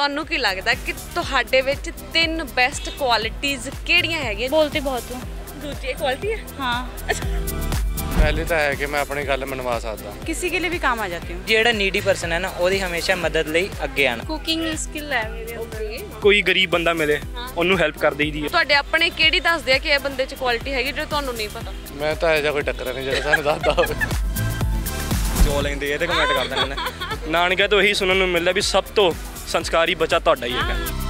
ਤੁਹਾਨੂੰ ਕੀ ਲੱਗਦਾ ਕਿ ਤੁਹਾਡੇ ਵਿੱਚ ਤਿੰਨ ਬੈਸਟ ਕੁਆਲਿਟੀਆਂ ਕਿਹੜੀਆਂ ਹੈਗੀਆਂ बोलते बहुत हूँ ਦੂਜੀ ਕੁਆਲਿਟੀ ਹੈ हाँ ਪਹਿਲੀ ਤਾਂ ਹੈ ਕਿ ਮੈਂ ਆਪਣੀ ਗੱਲ ਮਨਵਾ ਸਕਦਾ ਕਿਸੇ ਕੇ ਲਈ ਵੀ ਕੰਮ ਆ ਜਾਤੀ ਹੂੰ ਜਿਹੜਾ ਨੀਡੀ ਪਰਸਨ ਹੈ ਨਾ ਉਹਦੀ ਹਮੇਸ਼ਾ ਮਦਦ ਲਈ ਅੱਗੇ ਆਣਾ कुकिंग स्किल है मेरे अंदर ਕੋਈ ਗਰੀਬ ਬੰਦਾ ਮਿਲੇ ਉਹਨੂੰ ਹੈਲਪ ਕਰ ਦੇਈਦੀ ਹੈ ਤੁਹਾਡੇ ਆਪਣੇ ਕਿਹੜੀ ਦੱਸਦੇ ਆ ਕਿ ਇਹ ਬੰਦੇ 'ਚ ਕੁਆਲਿਟੀ ਹੈਗੀ ਜੋ ਤੁਹਾਨੂੰ ਨਹੀਂ ਪਤਾ ਮੈਂ ਤਾਂ ਇਹੋ ਜਿਹਾ ਕੋਈ ਟੱਕਰ ਨਹੀਂ ਜਿਹੜਾ ਸਾਨੂੰ ਦੱਸਦਾ ਹੋਵੇ ਜੋ ਲੈਂਦੇ ਇਹ ਤੇ ਕਮੈਂਟ ਕਰ ਦਿੰਦੇ ਨੇ ਨਾਨਕਿਆਂ ਤੋਂ ਇਹੀ ਸੁਣਨ ਨੂੰ ਮਿਲਦਾ ਵੀ ਸਭ ਤੋਂ ਸੰਸਕਾਰੀ ਬੱਚਾ ਤੁਹਾਡਾ ਹੀ ਹੈਗਾ।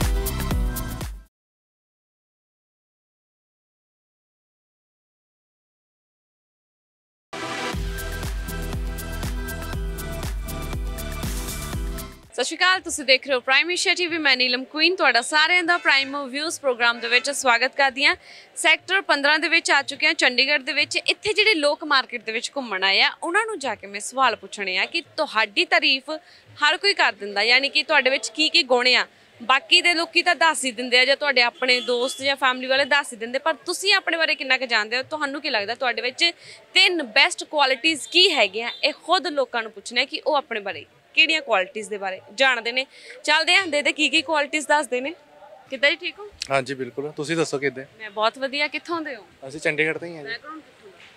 ਸਤਿ ਸ਼੍ਰੀ ਅਕਾਲ ਤੁਸੀਂ ਦੇਖ ਰਹੇ ਹੋ ਪ੍ਰਾਈਮ ਏਸ਼ੀਆ ਟੀਵੀ ਮੈਂ ਨੀਲਮ ਕੁਈਨ ਤੁਹਾਡਾ ਸਾਰਿਆਂ ਦਾ ਪ੍ਰਾਈਮ ਵਿਊਜ਼ ਪ੍ਰੋਗਰਾਮ ਦੇ ਵਿੱਚ ਸਵਾਗਤ ਕਰਦੀ ਹਾਂ। ਸੈਕਟਰ 15 ਦੇ ਵਿੱਚ ਆ ਚੁੱਕੇ ਹਾਂ, ਚੰਡੀਗੜ੍ਹ ਦੇ ਵਿੱਚ। ਇੱਥੇ ਜਿਹੜੇ ਲੋਕ ਮਾਰਕੀਟ ਦੇ ਵਿੱਚ ਘੁੰਮਣ ਆਏ ਆ, ਉਹਨਾਂ ਨੂੰ ਜਾ ਕੇ ਮੈਂ ਸਵਾਲ ਪੁੱਛਣੇ ਆ ਕਿ ਤੁਹਾਡੀ ਤਾਰੀਫ ਹਰ ਕੋਈ ਕਰ ਦਿੰਦਾ, ਯਾਨੀ ਕਿ ਤੁਹਾਡੇ ਵਿੱਚ ਕੀ ਕੀ ਗੁਣ ਆ? ਬਾਕੀ ਦੇ ਲੋਕੀ ਤਾਂ ਦੱਸ ਹੀ ਦਿੰਦੇ ਆ ਜਾਂ ਤੁਹਾਡੇ ਆਪਣੇ ਦੋਸਤ ਜਾਂ ਫੈਮਿਲੀ ਵਾਲੇ ਦੱਸ ਹੀ ਦਿੰਦੇ, ਪਰ ਤੁਸੀਂ ਆਪਣੇ ਬਾਰੇ ਕਿੰਨਾ ਕੁ ਜਾਣਦੇ ਹੋ? ਤੁਹਾਨੂੰ ਕੀ ਲੱਗਦਾ ਤੁਹਾਡੇ ਵਿੱਚ ਤਿੰਨ ਬੈਸਟ ਕੁਆਲਿਟੀਆਂ ਕੀ ਹੈਗੀਆਂ? ਇਹ ਖੁਦ ਲੋਕਾਂ ਨੂੰ ਪੁੱਛਣਾ ਕਿ ਉਹ ਆਪਣੇ ਬਾਰੇ ਕਿਹੜੀਆਂ ਕੁਆਲਿਟੀਆਂ ਦੇ ਬਾਰੇ ਜਾਣਦੇ ਨੇ? ਚੱਲਦੇ ਆਂ ਦੇ ਕੀ ਕੀ ਕੁਆਲਿਟੀਆਂ ਦੱਸਦੇ ਨੇ? ਕਿੱਦਾਂ ਜੀ ਠੀਕ ਹੋ? ਹਾਂਜੀ ਬਿਲਕੁਲ। ਤੁਸੀਂ ਦੱਸੋ ਕਿੱਦਾਂ? ਮੈਂ ਬਹੁਤ ਵਧੀਆ। ਕਿੱਥੋਂ ਦੇ ਹੋ? ਅਸੀਂ ਚੰਡੀਗੜ੍ਹ ਤੋਂ ਹੀ ਹਾਂ ਬੈਕਗ੍ਰਾਉਂਡ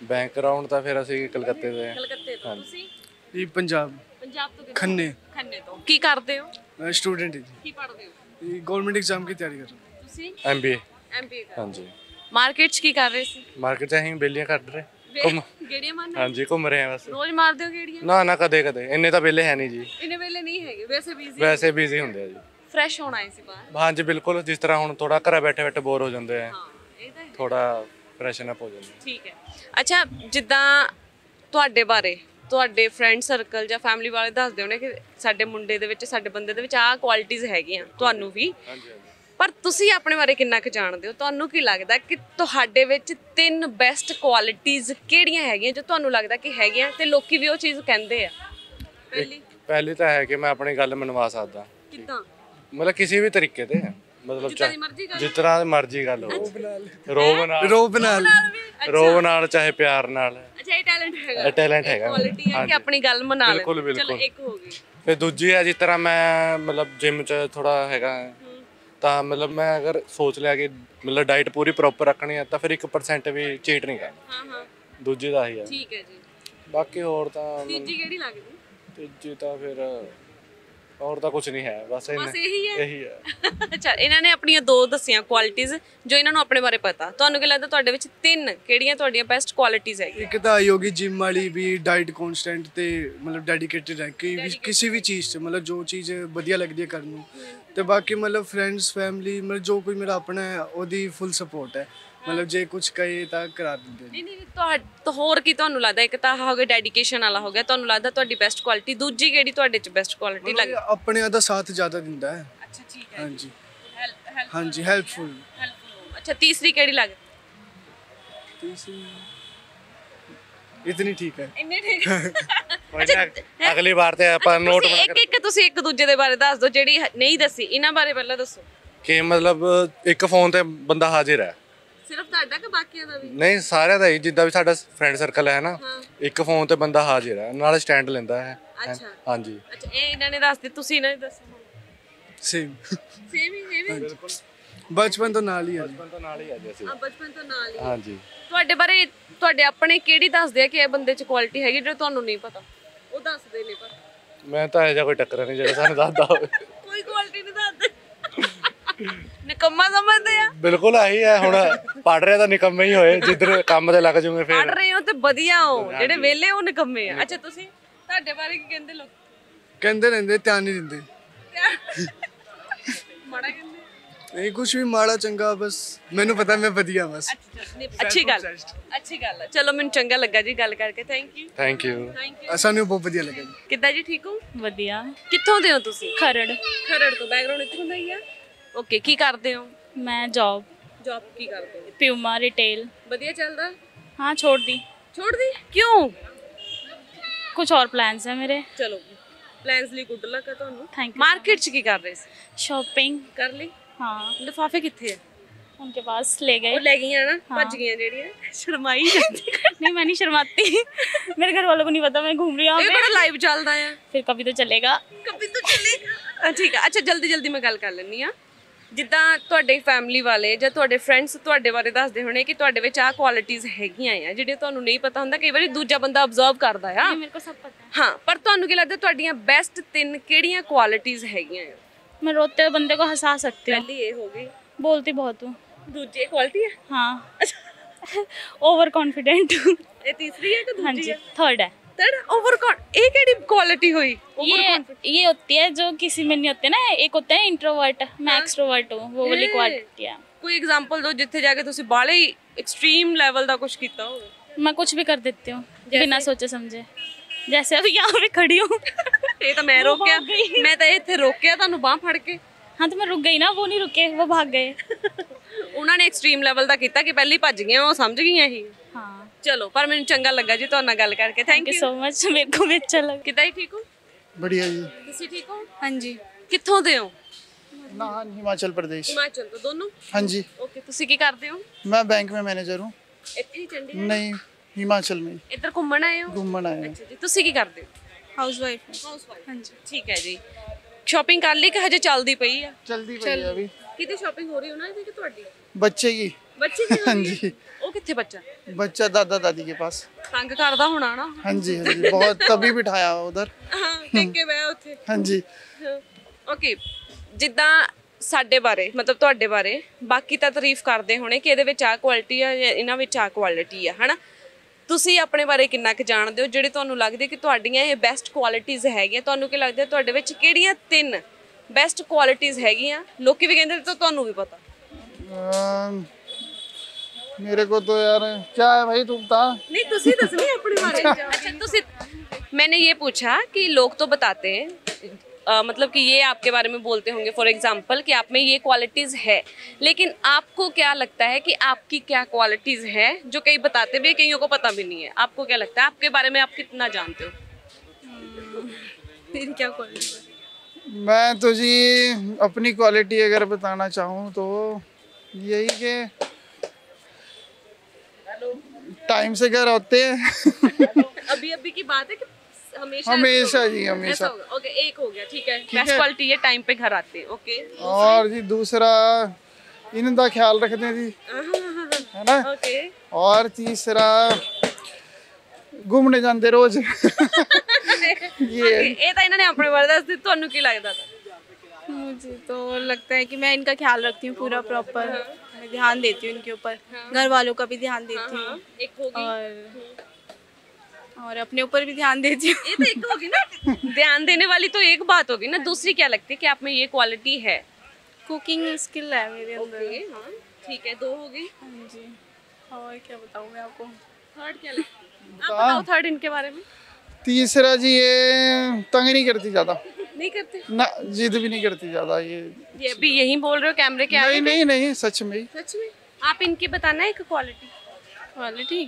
ਬੈਕਗ੍ਰਾਉਂਡ ਤਾਂ ਫਿਰ ਅਸੀਂ ਕਲਕੱਤੇ ਦੇ ਹਾਂ। ਕਲਕੱਤੇ ਤੋਂ। ਤੁਸੀਂ? ਜੀ ਪੰਜਾਬ। ਪੰਜਾਬ ਤੋਂ ਖੰਨੇ। ਖੰਨੇ ਤੋਂ। ਕੀ ਕਰਦੇ ਹੋ? ਮੈਂ ਸਟੂਡੈਂਟ ਜੀ। ਕੀ ਪੜ੍ਹਦੇ ਹੋ? ਜੀ ਗਵਰਨਮੈਂਟ ਐਗਜ਼ਾਮ ਦੀ ਤਿਆਰੀ ਕਰ ਰਹੇ। ਤੁਸੀਂ? ਐਮਬੀਏ ਐਮਬੀਏ ਹਾਂਜੀ। ਮਾਰਕੀਟਸ ਕੀ ਕਰ ਰਹੇ ਸੀ? ਮਾਰਕੀਟ ਚ ਬੇਲੀਆਂ ਕੱਢ ਰਹੇ। ਘੁੰਮ ਗੇੜੀਆਂ ਮਾਰਨੇ? ਹਾਂਜੀ ਘੁੰਮ ਰਹੇ ਹਾਂ ਬਸ। ਰੋਜ਼ ਮਾਰਦੇ ਹੋ ਗੇੜੀਆਂ? ਨਾ ਨਾ ਕਦੇ ਕਦੇ। ਇੰਨੇ ਤਾਂ ਵਿਹਲੇ ਹੈ ਨਹੀਂ ਜੀ। ਇਹਨੇ ਵੇਲੇ ਨਹੀਂ ਹੈਗੇ ਵੈਸੇ ਬੀਜ਼ੀ ਵੈਸੇ ਬਿਜ਼ੀ ਹੁੰਦੇ ਆ ਜੀ। ਫਰੈਸ਼ ਹੋਣਾ ਹੈ ਸੀ ਬਾਹਰ। ਹਾਂਜੀ ਬਿਲਕੁਲ। ਜਿਸ ਤਰ੍ਹਾਂ ਹੁਣ ਥੋੜਾ ਘਰੇ ਬੈਠੇ ਬੈਠੇ ਬੋਰ ਹੋ ਜਾਂਦੇ ਆ। ਹਾਂ ਇਹ ਤਾਂ ਹੈ। ਥੋੜਾ ਫਰੈਸ਼ਨ ਅਪ ਹੋ ਜਾਂਦੇ ਠੀਕ ਹੈ। ਅੱਛਾ ਜਿੱਦਾਂ ਤੁਹਾਡੇ ਬਾਰੇ ਤੁਹਾਡੇ ਫਰੈਂਡ ਸਰਕਲ ਜਾਂ ਫੈਮਿਲੀ ਵਾਲੇ ਦੱਸਦੇ ਹੋਣੇ ਕਿ ਸਾਡੇ ਮੁੰਡੇ ਦੇ ਵਿੱਚ ਸਾਡੇ ਬੰਦੇ ਦੇ ਵਿੱਚ ਆਹ ਕੁਆਲਿਟੀਆਂ ਹੈਗੀਆਂ ਤੁਹਾਨੂੰ ਵੀ। ਹਾਂਜੀ ਹਾਂਜੀ। ਪਰ ਤੁਸੀਂ ਆਪਣੇ ਬਾਰੇ ਕਿੰਨਾ ਕੁ ਜਾਣਦੇ ਹੋ? ਤੁਹਾਨੂੰ ਕੀ ਲੱਗਦਾ ਕਿ ਤੁਹਾਡੇ ਵਿੱਚ ਤਿੰਨ ਬੈਸਟ ਕੁਆਲਿਟੀਆਂ ਕਿਹੜੀਆਂ ਹੈਗੀਆਂ ਜੋ ਤੁਹਾਨੂੰ ਲੱਗਦਾ ਕਿ ਹੈਗੀਆਂ ਤੇ ਲੋਕੀ ਵੀ ਉਹ ਚੀਜ਼ ਕਹਿੰਦੇ ਆ? ਪਹਿਲੀ? ਤਾਂ ਹੈ ਕਿ ਮੈਂ ਆਪਣੀ ਗੱਲ ਮਨਵਾ ਸਕਦਾ। ਕਿਦਾਂ? ਮਤਲਬ ਕਿਸੇ ਵੀ ਤਰੀਕੇ ਤੇ। ਮਤਲਬ ਜਿਸ ਮਰਜ਼ੀ ਗੱਲ। ਹੋਵੇ। ਰੋਬ ਨਾਲ। ਰੋਬ ਨਾਲ। ਰੋਬ ਨਾਲ ਚਾਹੇ ਪਿਆਰ ਨਾਲ। ਅੱਛਾ ਇਹ ਟੈਲੈਂਟ ਹੈਗਾ। ਟੈਲੈਂਟ ਹੈਗਾ। ਕੁਆਲਿਟੀ ਹੈ ਕਿ ਆਪਣੀ ਗੱਲ ਮਨਾ ਲੈ ਬਿਲਕੁਲ ਇੱਕ ਹੋ ਗਈ। ਫਿਰ ਦੂਜੀ ਹੈ ਜਿਸ ਤਰ੍ਹਾਂ ਮੈਂ ਮਤਲਬ ਜਿਮ ਚ ਥੋੜਾ ਹੈਗਾ। ਤਾਂ ਮਤਲਬ ਮੈਂ ਅਗਰ ਸੋਚ ਲਿਆ ਕਿ ਮਤਲਬ ਡਾਈਟ ਪੂਰੀ ਪ੍ਰੋਪਰ ਰੱਖਣੀ ਹੈ ਤਾਂ ਫਿਰ 1% ਵੀ ਚੀਟ ਨਹੀਂ ਕਰਨਾ। ਹਾਂ ਹਾਂ। ਦੂਜੀ ਦਾ ਹੀ ਹੈ ਠੀਕ ਹੈ ਜੀ। ਬਾਕੀ ਹੋਰ ਤਾਂ ਤੀਜੀ ਕਿਹੜੀ ਲੱਗਦੀ? ਤੀਜੀ ਤਾਂ ਫਿਰ ਹੋਰ ਤਾਂ ਕੁਝ ਨਹੀਂ ਹੈ ਬਸ ਬਸ ਇਹੀ ਹੈ। ਇਹੀ ਹੈ। ਅੱਛਾ ਇਹਨਾਂ ਨੇ ਆਪਣੀਆਂ ਦੋ ਦੱਸੀਆਂ ਕੁਆਲਿਟੀਆਂ ਜੋ ਇਹਨਾਂ ਨੂੰ ਆਪਣੇ ਬਾਰੇ ਪਤਾ। ਤੁਹਾਨੂੰ ਕੀ ਲੱਗਦਾ ਤੁਹਾਡੇ ਵਿੱਚ ਤਿੰਨ ਕਿਹੜੀਆਂ ਤੁਹਾਡੀਆਂ ਬੈਸਟ ਕੁਆਲਿਟੀਆਂ ਹੈਗੀਆਂ? एक ਤਾਂ ਯੋਗੀ ਜਿਮ ਵਾਲੀ ਵੀ ਡਾਈਟ ਕਨਸਟੈਂਟ ਤੇ ਮਤਲਬ ਡੈਡੀਕੇਟਿਡ ਹੈ ਕਿ ਵੀ ਕਿਸੇ ਵੀ ਚੀਜ਼ 'ਚ ਮਤਲਬ ਜੋ ਚੀਜ਼ ਵਧੀਆ ਲੱਗਦੀ ਹੈ ਕਰਨ ਨੂੰ। ਤੇ ਬਾਕੀ ਮਤਲਬ ਫਰੈਂਡਸ ਫੈਮਿਲੀ ਮਤਲਬ ਜੋ ਕੋਈ ਮੇਰਾ ਆਪਣਾ ਹੈ ਉਹਦੀ ਫੁੱਲ ਸਪੋਰਟ ਹੈ। ਮਤਲਬ ਜੇ ਕੁਝ ਕਹੇ ਤਾਂ ਕਰਾ ਦਿੰਦੇ ਨੇ। ਨਹੀਂ ਨਹੀਂ ਤੁਹਾਡਾ ਹੋਰ ਕੀ ਤੁਹਾਨੂੰ ਲੱਗਦਾ ਇੱਕ ਤਾਂ ਹੋ ਗਿਆ ਡੈਡੀਕੇਸ਼ਨ ਵਾਲਾ ਹੋ ਗਿਆ ਤੁਹਾਨੂੰ ਲੱਗਦਾ ਤੁਹਾਡੀ ਬੈਸਟ ਕੁਆਲਿਟੀ ਦੂਜੀ ਕਿਹੜੀ ਤੁਹਾਡੇ ਚ ਬੈਸਟ ਕੁਆਲਿਟੀ ਇਹ ਆਪਣਿਆਂ ਦਾ ਸਾਥ ਜ਼ਿਆਦਾ ਦਿੰਦਾ ਹੈ। ਅੱਛਾ ਠੀਕ ਹੈ। ਹਾਂਜੀ। ਹੈਲਪ ਹੈਲਪ ਹਾਂਜੀ ਹੈਲਪਫੁਲ ਅੱਛਾ ਤੀਸਰੀ ਕਿਹੜੀ ਲੱਗਦੀ ਤੀਸਰੀ? ਇਤਨੀ ਠੀਕ ਹੈ। ਇੰਨੇ ਠੀਕ ਨਾ, ਅਗਲੀ ਵਾਰ ਤੇ ਆਪਾਂ ਨੋਟ ਤੁਸੀਂ ਇੱਕ ਇੱਕ ਤੁਸੀਂ ਇੱਕ ਦੂਜੇ ਦੇ ਬਾਰੇ ਦੱਸ ਦਿਓ ਜਿਹੜੀ ਨਹੀਂ ਦੱਸੀ ਇਹਨਾਂ ਬਾਰੇ ਪਹਿਲਾਂ ਦੱਸੋ। ਕਿ ਮਤਲਬ ਇੱਕ ਫੋਨ ਤੇ ਬੰਦਾ ਹਾਜ਼ਰ ਹੈ। ਸਿਰਫ ਤੁਹਾਡਾ ਕਿ ਬਾਕੀਆਂ ਦਾ ਵੀ? ਨਹੀਂ ਸਾਰਿਆਂ ਦਾ ਹੀ ਜਿੱਦਾਂ ਵੀ ਸਾਡਾ ਫਰੈਂਡ ਸਰਕਲ ਹੈ ਨਾ ਇੱਕ ਫੋਨ ਤੇ ਬੰਦਾ ਹਾਜ਼ਰ ਹੈ ਨਾਲ ਸਟੈਂਡ ਲੈਂਦਾ ਹੈ। ਅੱਛਾ। ਹਾਂਜੀ। ਅੱਛਾ ਇਹ ਇਹਨਾਂ ਨੇ ਦੱਸ ਦਿੱਤੀ ਤੁਸੀਂ ਇਹਨਾਂ ਨੇ ਦੱਸੋ ਸੇਮ ਸੇਮ ਹੀ ਸੇਮ ਹੀ ਬਚਪਨ ਤੋਂ ਨਾਲ ਹੀ ਹੈ ਜੀ। ਤੋਂ ਨਾਲ ਹੀ ਆ ਜੀ ਅਸੀਂ। ਆ ਬਚਪਨ ਤੋਂ ਨਾਲ ਹੀ ਹਾਂਜੀ। ਤੁਹਾਡੇ ਬਾਰੇ ਤੁਹਾਡੇ ਆਪਣੇ ਕਿਹੜੀ ਦੱਸਦੇ ਆ ਕਿ ਇਹ ਬੰਦੇ 'ਚ ਕੁਆਲਿਟੀ ਹੈਗੀ ਜੋ ਤੁਹਾਨੂੰ ਨਹੀਂ ਪਤਾ? ਉਹ ਦੱਸਦੇ ਨੇ ਪਰ। ਮੈਂ ਤਾਂ ਇਹੋ ਜਿਹਾ ਕੋਈ ਟੱਕਰ ਨਹੀਂ ਜਿਹੜਾ ਸਾਨੂੰ ਦੱਸਦਾ ਹੋਵੇ ਕੋਈ ਕੁਆਲਿਟੀ ਨਹੀਂ ਦੱਸਦੇ ਨਿਕੰਮਾ ਸਮਝਦੇ ਆ? ਬਿਲਕੁਲ ਆਹੀ ਹੈ ਹੁਣ ਪੜ ਰਹੇ ਤਾਂ ਨਿਕੰਮੇ ਹੀ ਹੋਏ ਜਿੱਧਰ ਕੰਮ ਤੇ ਲੱਗ ਜੂਗੇ ਫੇਰ। ਪੜ ਰਹੇ ਹੋ ਤੇ ਵਧੀਆ ਹੋ ਜਿਹੜੇ ਵਿਹਲੇ ਉਹ ਨਿਕੰਮੇ ਆ। ਅੱਛਾ ਤੁਸੀਂ ਤੁਹਾਡੇ ਬਾਰੇ ਕੀ ਕਹਿੰਦੇ ਲੋਕ? ਕਹਿੰਦੇ ਰਹਿੰਦੇ ਧਿਆਨ ਨਹੀਂ ਦਿੰਦੇ। ਮਾੜਾ ਕਹਿੰਦੇ? ਨਹੀਂ ਕੁਝ ਵੀ ਮਾੜਾ ਚੰਗਾ ਬਸ। ਮੈਨੂੰ ਪਤਾ ਮੈਂ ਵਧੀਆ ਬਸ। ਅੱਛੀ ਗੱਲ। ਅੱਛੀ ਗੱਲ ਹੈ ਚਲੋ ਮੈਨੂੰ ਚੰਗਾ ਲੱਗਾ ਜੀ ਗੱਲ ਕਰਕੇ। ਥੈਂਕ ਯੂ ਥੈਂਕ ਯੂ ਸਾਨੂੰ ਬਹੁਤ ਵਧੀਆ ਲੱਗਾ ਕਿੱਦਾਂ ਜੀ ਠੀਕ ਹੋ? ਵਧੀਆ। ਕਿੱਥੋਂ ਦੇ ਹੋ ਤੁਸੀਂ? ਖਰੜ। ਖਰੜ ਤੋਂ। ਬੈਕਗ੍ਰਾਉਂਡ ਇੱਥੋਂ ਦਾ ਹੀ ਆ? ओके ਓਕੇ ਕੀ ਕਰਦੇ ਹੋ? जॉब ਜੌਬ ਜੌਬ ਕੀ ਕਰਦੇ ਹੋ? ਪਿਊਮਾ ਰਿਟੇਲ ਵਧੀਆ ਚੱਲਦਾ? हाँ छोड़ दी छोड़ दी क्यों कुछ और प्लान्स है मेरे चलो प्लान्स ली गुड लक है ਤੁਹਾਨੂੰ थैंक यू मार्केट च की कर रहे ਸੀ? शॉपिंग कर ली हाँ लिफाफे किथे है उनके पास ले गए ले गई है ना भज गई है ਜਿਹੜੀਆਂ। ਸ਼ਰਮਾਈ नहीं मैं नहीं शर्माती मेरे घर वालों को नहीं पता मैं घूम रही हूँ मेरा लाइव चल रहा है फिर कभी तो चलेगा कभी तो चलेगा ठीक है अच्छा जल्दी जल्दी मैं गल कर लेनी हूँ ਜਿੱਦਾਂ ਤੁਹਾਡੇ ਫੈਮਿਲੀ ਵਾਲੇ ਜਾਂ ਤੁਹਾਡੇ ਫਰੈਂਡਸ ਤੁਹਾਡੇ ਬਾਰੇ ਦੱਸਦੇ ਹੋਣੇ ਕਿ ਤੁਹਾਡੇ ਵਿੱਚ ਆਹ ਕੁਆਲਿਟੀਆਂ ਹੈਗੀਆਂ ਆ ਜਿਹੜੇ ਤੁਹਾਨੂੰ ਨਹੀਂ ਪਤਾ ਹੁੰਦਾ ਕਈ ਵਾਰੀ ਦੂਜਾ ਬੰਦਾ ਅਬਜ਼ਰਵ ਕਰਦਾ ਆ ये मेरे को सब पता है ਹਾਂ ਪਰ ਤੁਹਾਨੂੰ ਕੀ ਲੱਗਦਾ ਤੁਹਾਡੀਆਂ ਬੈਸਟ ਤਿੰਨ ਕਿਹੜੀਆਂ ਕੁਆਲਿਟੀਆਂ ਹੈਗੀਆਂ ਆ मैं रोते हुए बंदे को हंसा सकती हूँ ਪਹਿਲੀ ਇਹ ਹੋ ਗਈ बोलती बहुत हूँ ਦੂਜੀ ਕੁਆਲਿਟੀ ਹੈ हाँ ओवर कॉन्फिडेंट ਇਹ ਤੀਸਰੀ ਹੈ ਕਿ हाँ ਦੂਜੀ जी ਹੈ थर्ड है ਤੜ ਓਵਰ ਇਹ ਕਿਹੜੀ ਕੁਆਲਿਟੀ ਹੋਈ ये ये होती है जो किसी में नहीं होती ना एक होता है इंट्रोवर्ट मैं एक्सट्रोवर्ट हूँ वो वाली ये। क्वालिटी है ਕੋਈ ਐਗਜ਼ਾਮਪਲ ਦਿਓ ਜਿੱਥੇ ਜਾ ਕੇ ਤੁਸੀਂ ਬਾਲੇ ਹੀ ਐਕਸਟ੍ਰੀਮ ਲੈਵਲ ਦਾ ਕੁਝ ਕੀਤਾ ਹੋਵੇ मैं कुछ भी कर देती हूँ बिना सोचे समझे जैसे अभी यहाँ पे खड़ी हूँ ਇਹ ਤਾਂ ਮੈਂ ਰੋਕਿਆ ਮੈਂ ਤਾਂ ਇੱਥੇ ਰੋਕਿਆ ਤੁਹਾਨੂੰ ਬਾਹ ਫੜ ਕੇ हाँ तो मैं रुक गई ना वो नहीं रुके वो भाग गए ਉਹਨਾਂ ਨੇ ਐਕਸਟ੍ਰੀਮ ਲੈਵਲ ਦਾ ਕੀਤਾ ਕਿ ਪਹਿਲੀ ਭੱਜ ਗਈਆਂ ਉਹ ਸਮਝ ਗਈਆਂ ਇਹ हाँ ਚਲੋ ਪਰ ਮੈਨੂੰ ਚੰਗਾ ਲੱਗਾ ਜੀ ਤੁਹਾਡੇ ਨਾਲ ਗੱਲ ਕਰਕੇ thank thank you you so much मेरे को भी अच्छा लगा ਕਿਦਾਂ ਹੀ ਠੀਕ ਹੋ बढ़िया जी ਤੁਸੀਂ ਠੀਕ ਹੋ हाँ जी ਕਿੱਥੋਂ ਦੇ ਹੋ नाहन हिमाचल प्रदेश ਹਿਮਾਚਲ ਤੋਂ ਦੋਨੋਂ हाँ जी ਓਕੇ ਤੁਸੀਂ ਕੀ ਕਰਦੇ ਹੋ मैं बैंक में मैनेजर हूँ ਇੱਥੇ ਹੀ ਚੰਡੀਗੜ੍ਹ नहीं हिमाचल में ਇੱਧਰ ਘੁੰਮਣ ਆਏ ਹੋ घूमन आया हूँ ਅੱਛਾ ਜੀ ਤੁਸੀਂ ਕੀ ਕਰਦੇ ਹੋ हाउस वाइफ ਹਾਊਸਵਾਈਫ ਹਾਂਜੀ ਠੀਕ ਹੈ ਜੀ ਸ਼ਾਪਿੰਗ ਕਰ ਲਈ ਕਿ ਹਜੇ ਚੱਲਦੀ ਪਈ ਆ जल्दी भैया अभी ਕਿਤੇ ਸ਼ਾਪਿੰਗ ਹੋ ਰਹੀ ਹੋ ਨਾ ਇਹਦੀ ਕਿ ਤੁਹਾਡੀ बच्चे की ਬੱਚੇ ਦੀ ਹੋ हाँ ਰਹੀ ਹੈ? जी ਉਹ ਕਿੱਥੇ ਬੱਚਾ बच्चा दादा दादी के पास ਤੰਗ ਕਰਦਾ ਹੋਣਾ ਨਾ हाँ जी हाँ जी बहुत तभी बिठाया उधर ਹਾਂ ਦੇਖ ਕੇ ਬੈ ਉੱਥੇ हाँ जी ਓਕੇ ਜਿੱਦਾਂ ਸਾਡੇ ਬਾਰੇ ਮਤਲਬ ਤੁਹਾਡੇ ਬਾਰੇ ਬਾਕੀ ਤਾਂ ਤਾਰੀਫ ਕਰਦੇ ਹੋਣੇ ਕਿ ਇਹਦੇ ਵਿੱਚ ਆਹ ਕੁਆਲਿਟੀ ਆ ਜਾਂ ਇਹਨਾਂ ਵਿੱਚ ਆਹ ਕੁਆਲਿਟੀ ਆ ਹਨਾ ਤੁਸੀਂ ਆਪਣੇ ਬਾਰੇ ਕਿੰਨਾ ਕੁ ਜਾਣਦੇ ਹੋ ਜਿਹੜੇ ਤੁਹਾਨੂੰ ਲੱਗਦੇ ਕਿ ਤੁਹਾਡੀਆਂ ਇਹ ਬੈਸਟ ਕੁਆਲਿਟੀਆਂ ਹੈਗੀਆਂ ਤੁਹਾਨੂੰ ਕੀ ਲੱਗਦਾ ਤੁਹਾਡੇ ਵਿੱਚ ਕਿਹੜੀਆਂ ਤਿੰਨ ਬੈਸਟ ਕੁਆਲਿਟੀਆਂ ਹੈਗੀਆਂ ਲੋਕੀ ਵੀ ਕਹਿੰਦੇ ਤਾਂ ਤੁਹਾਨੂੰ ਵੀ ਪਤਾ अम, मेरे को तो यार क्या है भाई तुम बता नहीं तुसी दसनी अपने बारे में। अच्छा तुसी मैंने ये पूछा कि लोग तो बताते हैं अ, मतलब कि ये आपके बारे में बोलते होंगे फॉर एग्जांपल कि आप में ये क्वालिटीज है। लेकिन आपको क्या लगता है कि आपकी क्या क्वालिटीज है जो कई बताते भी हैं, कईयों को पता भी नहीं है? आपको क्या लगता है? आपके बारे में आप कितना जानते हो? मेरी क्या क्वालिटी मैं तो जी अपनी क्वालिटी अगर बताना चाहूँ तो यही कि टाइम से घर होते हैं अभी अभी की बात है कि हमेशा हमेशा जी ऐसा हमेशा होगा ओके एक हो गया ठीक है ठीक बेस्ट है। क्वालिटी है टाइम पे घर आते हैं ओके और जी दूसरा इनका ख्याल रखते जी है ना ओके और तीसरा घूमने जाते रोज ये ਇਹ ਤਾਂ ਇਹਨਾਂ ਨੇ ਆਪਣੇ ਬਾਰੇ ਦੱਸ ਦਿੱਤਾ ਤੁਹਾਨੂੰ ਕੀ ਲੱਗਦਾ ਤਾਂ मुझे तो लगता है कि मैं इनका ख्याल रखती हूँ पूरा प्रॉपर मैं ध्यान देती हूँ इनके ऊपर। हाँ। घर वालों का भी ध्यान हाँ, देती हूँ। हाँ, और और अपने ऊपर भी ध्यान देती हूँ। ये तो एक होगी ना। ध्यान देने वाली तो एक बात होगी ना। दूसरी क्या लगती है कि आप में ये क्वालिटी है? कुकिंग स्किल है मेरे अंदर। हाँ ठीक है दो हो गई हाँ जी। और क्या बताऊँ मैं आपको? थर्ड क्या लगती है? आप बताओ। थर्ड इनके बारे में। तीसरा जी ये तंग नहीं करती ज्यादा नहीं करते ना जिद भी नहीं करती ज्यादा ये ये अभी यही बोल रहे हो कैमरे के आगे नहीं नहीं नहीं सच में ही सच में आप इनकी बताना एक क्वालिटी क्वालिटी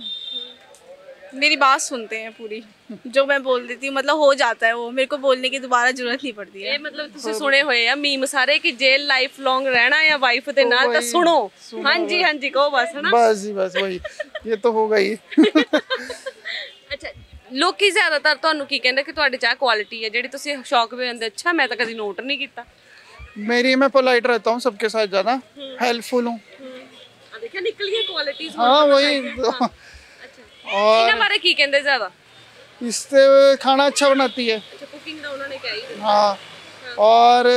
मेरी बात सुनते हैं पूरी जो मैं बोल देती हूँ मतलब हो जाता है वो मेरे को बोलने की दोबारा जरूरत नहीं पड़ती है ਇਹ ਮਤਲਬ ਤੁਸੀਂ ਸੁਣੇ ਹੋਏ ਆ ਮੀਮ ਸਾਰੇ ਕਿ ਜੇ ਲਾਈਫ ਲੌਂਗ ਰਹਿਣਾ ਆ ਵਾਈਫ ਦੇ ਨਾਲ ਤਾਂ ਸੁਣੋ ਹਾਂਜੀ ਹਾਂਜੀ ਕਹੋ ਬਸ ਹਨਾ बस जी बस वही ये तो होगा ही ਅੱਛਾ ਲੋਕੀ ਜ਼ਿਆਦਾਤਰ ਤੁਹਾਨੂੰ ਕੀ ਕਹਿੰਦੇ ਕਿ ਤੁਹਾਡੇ ਚ ਆਹ ਕੁਆਲਿਟੀ ਹੈ ਜਿਹੜੀ ਤੁਸੀਂ ਸ਼ੌਕ ਵੀ ਹੁੰਦੇ ਅੱਛਾ ਮੈਂ ਤਾਂ ਕਦੀ ਨੋਟ ਨਹੀਂ ਕੀਤਾ मेरी मैं पोलाइट रहता हूँ सबके साथ ज्यादा हेल्पफुल हूँ ਆ ਦੇਖਿਆ ਨਿਕਲ ਗਈ ਕੁਆਲਿਟੀਜ਼ हाँ वही तो। और ਇਹਨਾਂ ਬਾਰੇ ਕੀ ਕਹਿੰਦੇ ਜ਼ਿਆਦਾ इससे खाना अच्छा बनाती है ਅੱਛਾ ਕੁਕਿੰਗ ਦਾ ਉਹਨਾਂ ਨੇ ਕਿਹਾ ਹੀ हाँ और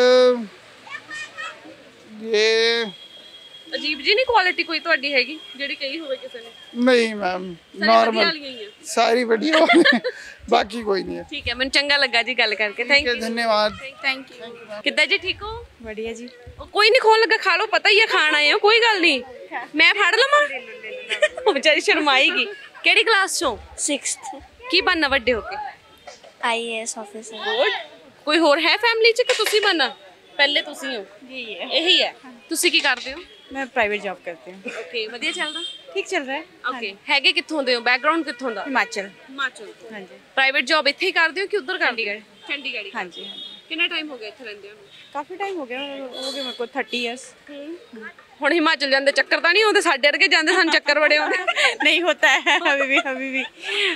ये ਅਜੀਬ ਜੀ ਨਹੀਂ ਕੁਆਲਿਟੀ ਕੋਈ ਤੁਹਾਡੀ ਹੈਗੀ ਜਿਹੜੀ ਕਹੀ ਹੋਵੇ ਕਿਸੇ ਨੇ? ਨਹੀਂ ਮੈਮ ਨਾਰਮਲ ਸਾਰੀ ਵਧੀਆ ਬਾਕੀ ਕੋਈ ਨਹੀਂ ਠੀਕ ਹੈ ਮੈਨੂੰ ਚੰਗਾ ਲੱਗਾ ਜੀ ਗੱਲ ਕਰਕੇ। ਥੈਂਕ ਯੂ ਧੰਨਵਾਦ। ਥੈਂਕ ਯੂ ਕਿੱਦਾਂ ਜੀ ਠੀਕ ਹੋ? ਵਧੀਆ ਜੀ। ਕੋਈ ਨਹੀਂ ਖੋਣ ਲੱਗਾ ਖਾ ਲਓ ਪਤਾ ਹੀ ਹੈ ਖਾਣ ਆਏ ਹੋ ਕੋਈ ਗੱਲ ਨਹੀਂ। ਮੈਂ ਫੜ ਲਵਾਂ? ਉਹ ਵਿਚਾਰੀ ਸ਼ਰਮਾਏਗੀ। ਕਿਹੜੀ ਕਲਾਸ ਚੋਂ? 6th ਕੀ ਬਣਨਾ ਵੱਡੇ ਹੋ ਕੇ? ਆਈਐਸ ਆਫੀਸਰ ਗੁੱਡ ਕੋਈ ਹੋਰ ਹੈ ਫੈਮਿਲੀ ਚ ਕਿ ਤੁਸੀਂ ਬਣਨਾ? ਪਹਿਲੇ ਤੁਸੀਂ ਹੋ? ਜੀ ਇਹੀ ਹੈ। ਤੁਸੀਂ ਕੀ ਕਰਦੇ ਹੋ? मैं प्राइवेट जॉब करती हूँ ਓਕੇ ਵਧੀਆ ਚੱਲਦਾ ठीक चल रहा है ਓਕੇ ਹੈਗੇ ਕਿੱਥੋਂ ਦੇ ਹੋ ਬੈਕਗ੍ਰਾਉਂਡ ਕਿੱਥੋਂ ਦਾ हिमाचल ਹਿਮਾਚਲ हाँ जी ਪ੍ਰਾਈਵੇਟ ਜੌਬ ਇੱਥੇ ਹੀ ਕਰਦੇ ਹੋ ਕਿ ਉਧਰ ਕਰਦੇ ਹੋ ਚੰਡੀਗੜ੍ਹ ਚੰਡੀਗੜ੍ਹ हाँ जी हाँ जी ਕਿੰਨਾ ਟਾਈਮ ਹੋ ਗਿਆ ਇੱਥੇ ਰਹਿੰਦੇ ਹੋ काफ़ी टाइम हो गया हो गया मेरे को थर्टी ईयर्स ਹੁਣ ਹਿਮਾਚਲ ਜਾਂਦੇ ਚੱਕਰ ਤਾਂ ਨਹੀਂ ਆਉਂਦੇ ਸਾਡੇ ਵਰਗੇ ਜਾਂਦੇ ਸਾਨੂੰ ਚੱਕਰ ਬੜੇ ਆਉਂਦੇ नहीं होता है अभी भी अभी भी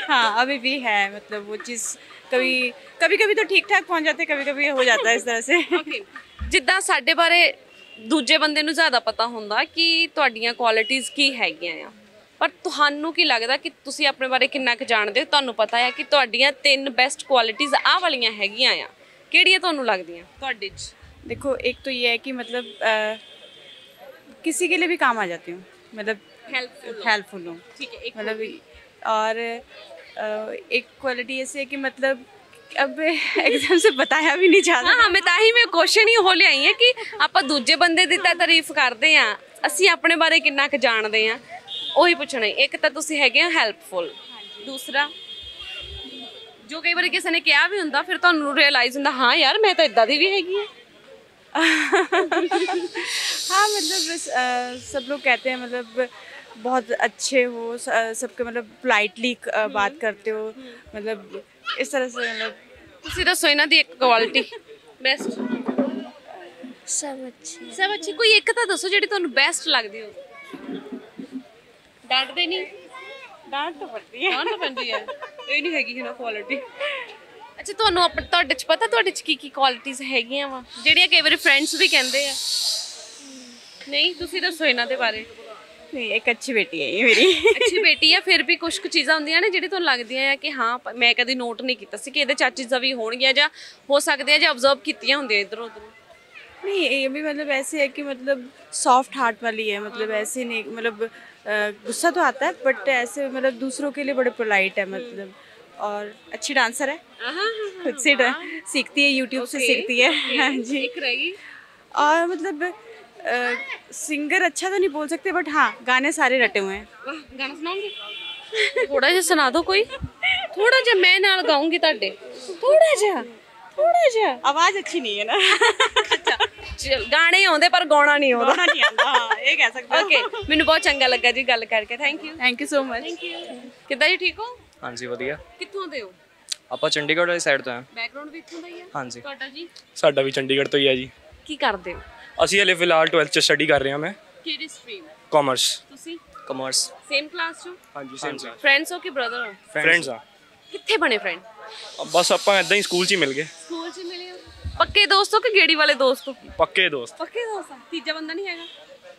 हाँ अभी भी है मतलब वो चीज़ कभी कभी कभी तो ठीक ठाक पहुंच जाते कभी कभी हो जाता है इस तरह से ਓਕੇ ਜਿੱਦਾਂ ਸਾਡੇ ਬਾਰੇ ਦੂਜੇ ਬੰਦੇ ਨੂੰ ਜ਼ਿਆਦਾ ਪਤਾ ਹੁੰਦਾ ਕਿ ਤੁਹਾਡੀਆਂ ਕੁਆਲਿਟੀਆਂ ਕੀ ਹੈਗੀਆਂ ਆ ਪਰ ਤੁਹਾਨੂੰ ਕੀ ਲੱਗਦਾ ਕਿ ਤੁਸੀਂ ਆਪਣੇ ਬਾਰੇ ਕਿੰਨਾ ਕੁ ਜਾਣਦੇ ਹੋ ਤੁਹਾਨੂੰ ਪਤਾ ਹੈ ਕਿ ਤੁਹਾਡੀਆਂ ਤਿੰਨ ਬੈਸਟ ਕੁਆਲਿਟੀਆਂ ਆਹ ਵਾਲੀਆਂ ਹੈਗੀਆਂ ਆ ਕਿਹੜੀਆਂ ਤੁਹਾਨੂੰ ਲੱਗਦੀਆਂ ਤੁਹਾਡੇ 'ਚ देखो एक तो ये है कि मतलब अ, किसी के लिए भी काम आ जाती हूँ मतलब हेल्पफुल हेल्पफुल हूँ ठीक है एक मतलब और अ, एक क्वालिटी ऐसी है कि मतलब अब एकदम से बताया भी नहीं जाता ਹਾਂ ਹਾਂ ਮੈਂ ਤਾਂ ਹੀ ਮੈਂ ਕੁਐਸਚਨ ਹੀ ਉਹ ਲਿਆਈ ਹੈ ਕਿ ਆਪਾਂ ਦੂਜੇ ਬੰਦੇ ਦੀ ਤਾਂ ਤਾਰੀਫ ਕਰਦੇ ਆ ਅਸੀਂ ਆਪਣੇ ਬਾਰੇ ਕਿੰਨਾ ਕੁ ਜਾਣਦੇ ਆ ਉਹੀ ਪੁੱਛਣਾ ਹੈ। ਇੱਕ ਤਾਂ ਤੁਸੀਂ ਹੈਗੇ ਆ ਹੈਲਪਫੁਲ ਦੂਸਰਾ ਜੋ ਕਈ ਵਾਰੀ ਕਿਸੇ ਨੇ ਕਿਹਾ ਵੀ ਹੁੰਦਾ ਫਿਰ ਤੁਹਾਨੂੰ ਰਿਅਲਾਈਜ਼ ਹੁੰਦਾ ਹਾਂ ਯਾਰ ਮੈਂ ਤਾਂ ਇਦਾਂ ਦੀ ਵੀ ਹੈਗੀ ਆ हाँ मतलब बस अ, सब लोग कहते हैं मतलब बहुत अच्छे हो स- अ, सबके मतलब पोलाइटली बात करते हो मतलब इस तरह से मतलब ਤੁਸੀਂ ਦੱਸੋ ਇਹਨਾਂ ਦੀ ਇੱਕ ਕੁਆਲਿਟੀ ਬੈਸਟ सब अच्छे ਸਭ ਅੱਛੀ ਕੋਈ ਇੱਕ ਤਾਂ ਦੱਸੋ ਜਿਹੜੀ ਤੁਹਾਨੂੰ ਬੈਸਟ ਲੱਗਦੀ ਹੋ ਡਾਂਟਦੇ ਨਹੀਂ डांट तो पड़ती है ਡਾਂਟ ਪੈਂਦੀ ਹੈ ਇਹ ਨਹੀਂ ਹੈਗੀ ਨਾ ਕੁਆਲਿਟੀ ਅੱਛਾ ਤੁਹਾਨੂੰ ਆਪ ਤੁਹਾਡੇ ਚ ਪਤਾ ਤੁਹਾਡੇ ਚ ਕੀ ਕੀ ਕੁਆਲਿਟੀਆਂ ਹੈਗੀਆਂ ਵਾ ਜਿਹੜੀਆਂ ਕਈ ਵਾਰੀ ਫਰੈਂਡਸ ਵੀ ਕਹਿੰਦੇ ਆ ਨਹੀਂ ਤੁਸੀਂ ਦੱਸੋ ਇਹਨਾਂ ਦੇ ਬਾਰੇ नहीं एक अच्छी बेटी है ये मेरी ਅੱਛੀ ਬੇਟੀ ਆ ਫਿਰ ਵੀ ਕੁਝ ਕੁ ਚੀਜ਼ਾਂ ਹੁੰਦੀਆਂ ਨੇ ਜਿਹੜੀ ਤੁਹਾਨੂੰ ਲੱਗਦੀਆਂ ਆ ਕਿ ਹਾਂ ਪ- ਮੈਂ ਕਦੀ ਨੋਟ ਨਹੀਂ ਕੀਤਾ ਸੀ ਕਿ ਇਹਦੇ ਚਾਚੀ ਦਾ ਵੀ ਹੋਣਗੀਆਂ ਜਾਂ ਹੋ ਸਕਦੇ ਆ ਜਾਂ ਆਬਜ਼ਰਵ ਕੀਤੀਆਂ ਹੁੰਦੀਆਂ ਇਧਰੋਂ ਉਧਰੋਂ नहीं ये भी मतलब ऐसे है कि मतलब सॉफ्ट हार्ट वाली है मतलब ऐसे नहीं मतलब अ, गुस्सा तो आता है बट ऐसे मतलब दूसरों के लिए बड़े पोलाइट है मतलब और अच्छी डांसर है खुद से डा- सीखती है यूट्यूब से सीखती है हाँ जी ਇੱਕ ਰਹਿ ਗਈ और मतलब सिंगर अच्छा तो नहीं बोल सकते बट हाँ गाने सारे रटे हुए हैं ਵਾਹ ਗਾਣਾ ਸੁਣਾਉਂਗੇ ਥੋੜਾ ਜਿਹਾ ਸੁਣਾ ਦਿਓ ਕੋਈ ਥੋੜਾ ਜਿਹਾ ਮੈਂ ਨਾਲ ਗਾਉਂਗੀ ਤੁਹਾਡੇ ਥੋੜਾ ਜਿਹਾ ਥੋੜਾ ਜਿਹਾ आवाज अच्छी नहीं है ना ਚਲ ਗਾਣੇ ਆਉਂਦੇ ਪਰ ਗਾਉਣਾ ਨਹੀਂ ਆਉਂਦਾ गाना नहीं आता हाँ ये कह सकते ਓਕੇ ਮੈਨੂੰ ਬਹੁਤ ਚੰਗਾ ਲੱਗਾ ਜੀ ਗੱਲ ਕਰਕੇ thank you thank you so much ਕਿੱਦਾਂ ਜੀ ਠੀਕ ਹੋ ਹਾਂਜੀ ਵਧੀਆ ਕਿੱਥੋਂ ਦੇ ਹੋ ਆਪਾਂ ਚੰਡੀਗੜ੍ਹ ਵਾਲੀ ਸਾਈਡ ਤੋਂ ਆ ਬੈਕਗ੍ਰਾਉਂਡ ਵੀ ਇੱਥੋਂ ਦਾ ਹੀ ਆ ਹਾਂਜੀ ਤੁਹਾਡਾ ਜੀ ਸਾਡਾ ਵੀ ਚੰਡੀਗੜ੍ਹ ਤੋਂ ਹੀ ਆ ਜੀ ਕੀ ਕਰਦੇ ਹੋ ਅਸੀਂ ਹਲੇ ਫਿਲਹਾਲ 12th ਚ ਸਟੱਡੀ ਕਰ ਰਹੇ ਹਾਂ ਮੈਂ। ਕਿਹੜੀ ਸਟਰੀਮ ਕਾਮਰਸ ਤੁਸੀਂ? ਕਾਮਰਸ ਸੇਮ ਕਲਾਸ ਚੋਂ? ਹਾਂਜੀ ਸੇਮ ਫਰੈਂਡਸ ਹੋ ਕਿ ਬ੍ਰਦਰ ਹੋ? ਫਰੈਂਡਸ ਆ। ਕਿੱਥੇ ਬਣੇ ਫਰੈਂਡ ਬਸ ਆਪਾਂ ਇਦਾਂ ਹੀ ਸਕੂਲ 'ਚ ਹੀ ਮਿਲ ਗਏ। ਸਕੂਲ 'ਚ ਮਿਲੇ ਹੋ? ਪੱਕੇ ਦੋਸਤ ਹੋ ਕਿ ਗੇੜੀ ਵਾਲੇ ਦੋਸਤ ਹੋ? ਪੱਕੇ ਦੋਸਤ। ਪੱਕੇ ਦੋਸਤ ਆ? ਤੀਜਾ ਬੰਦਾ ਨਹੀਂ ਹੈਗਾ?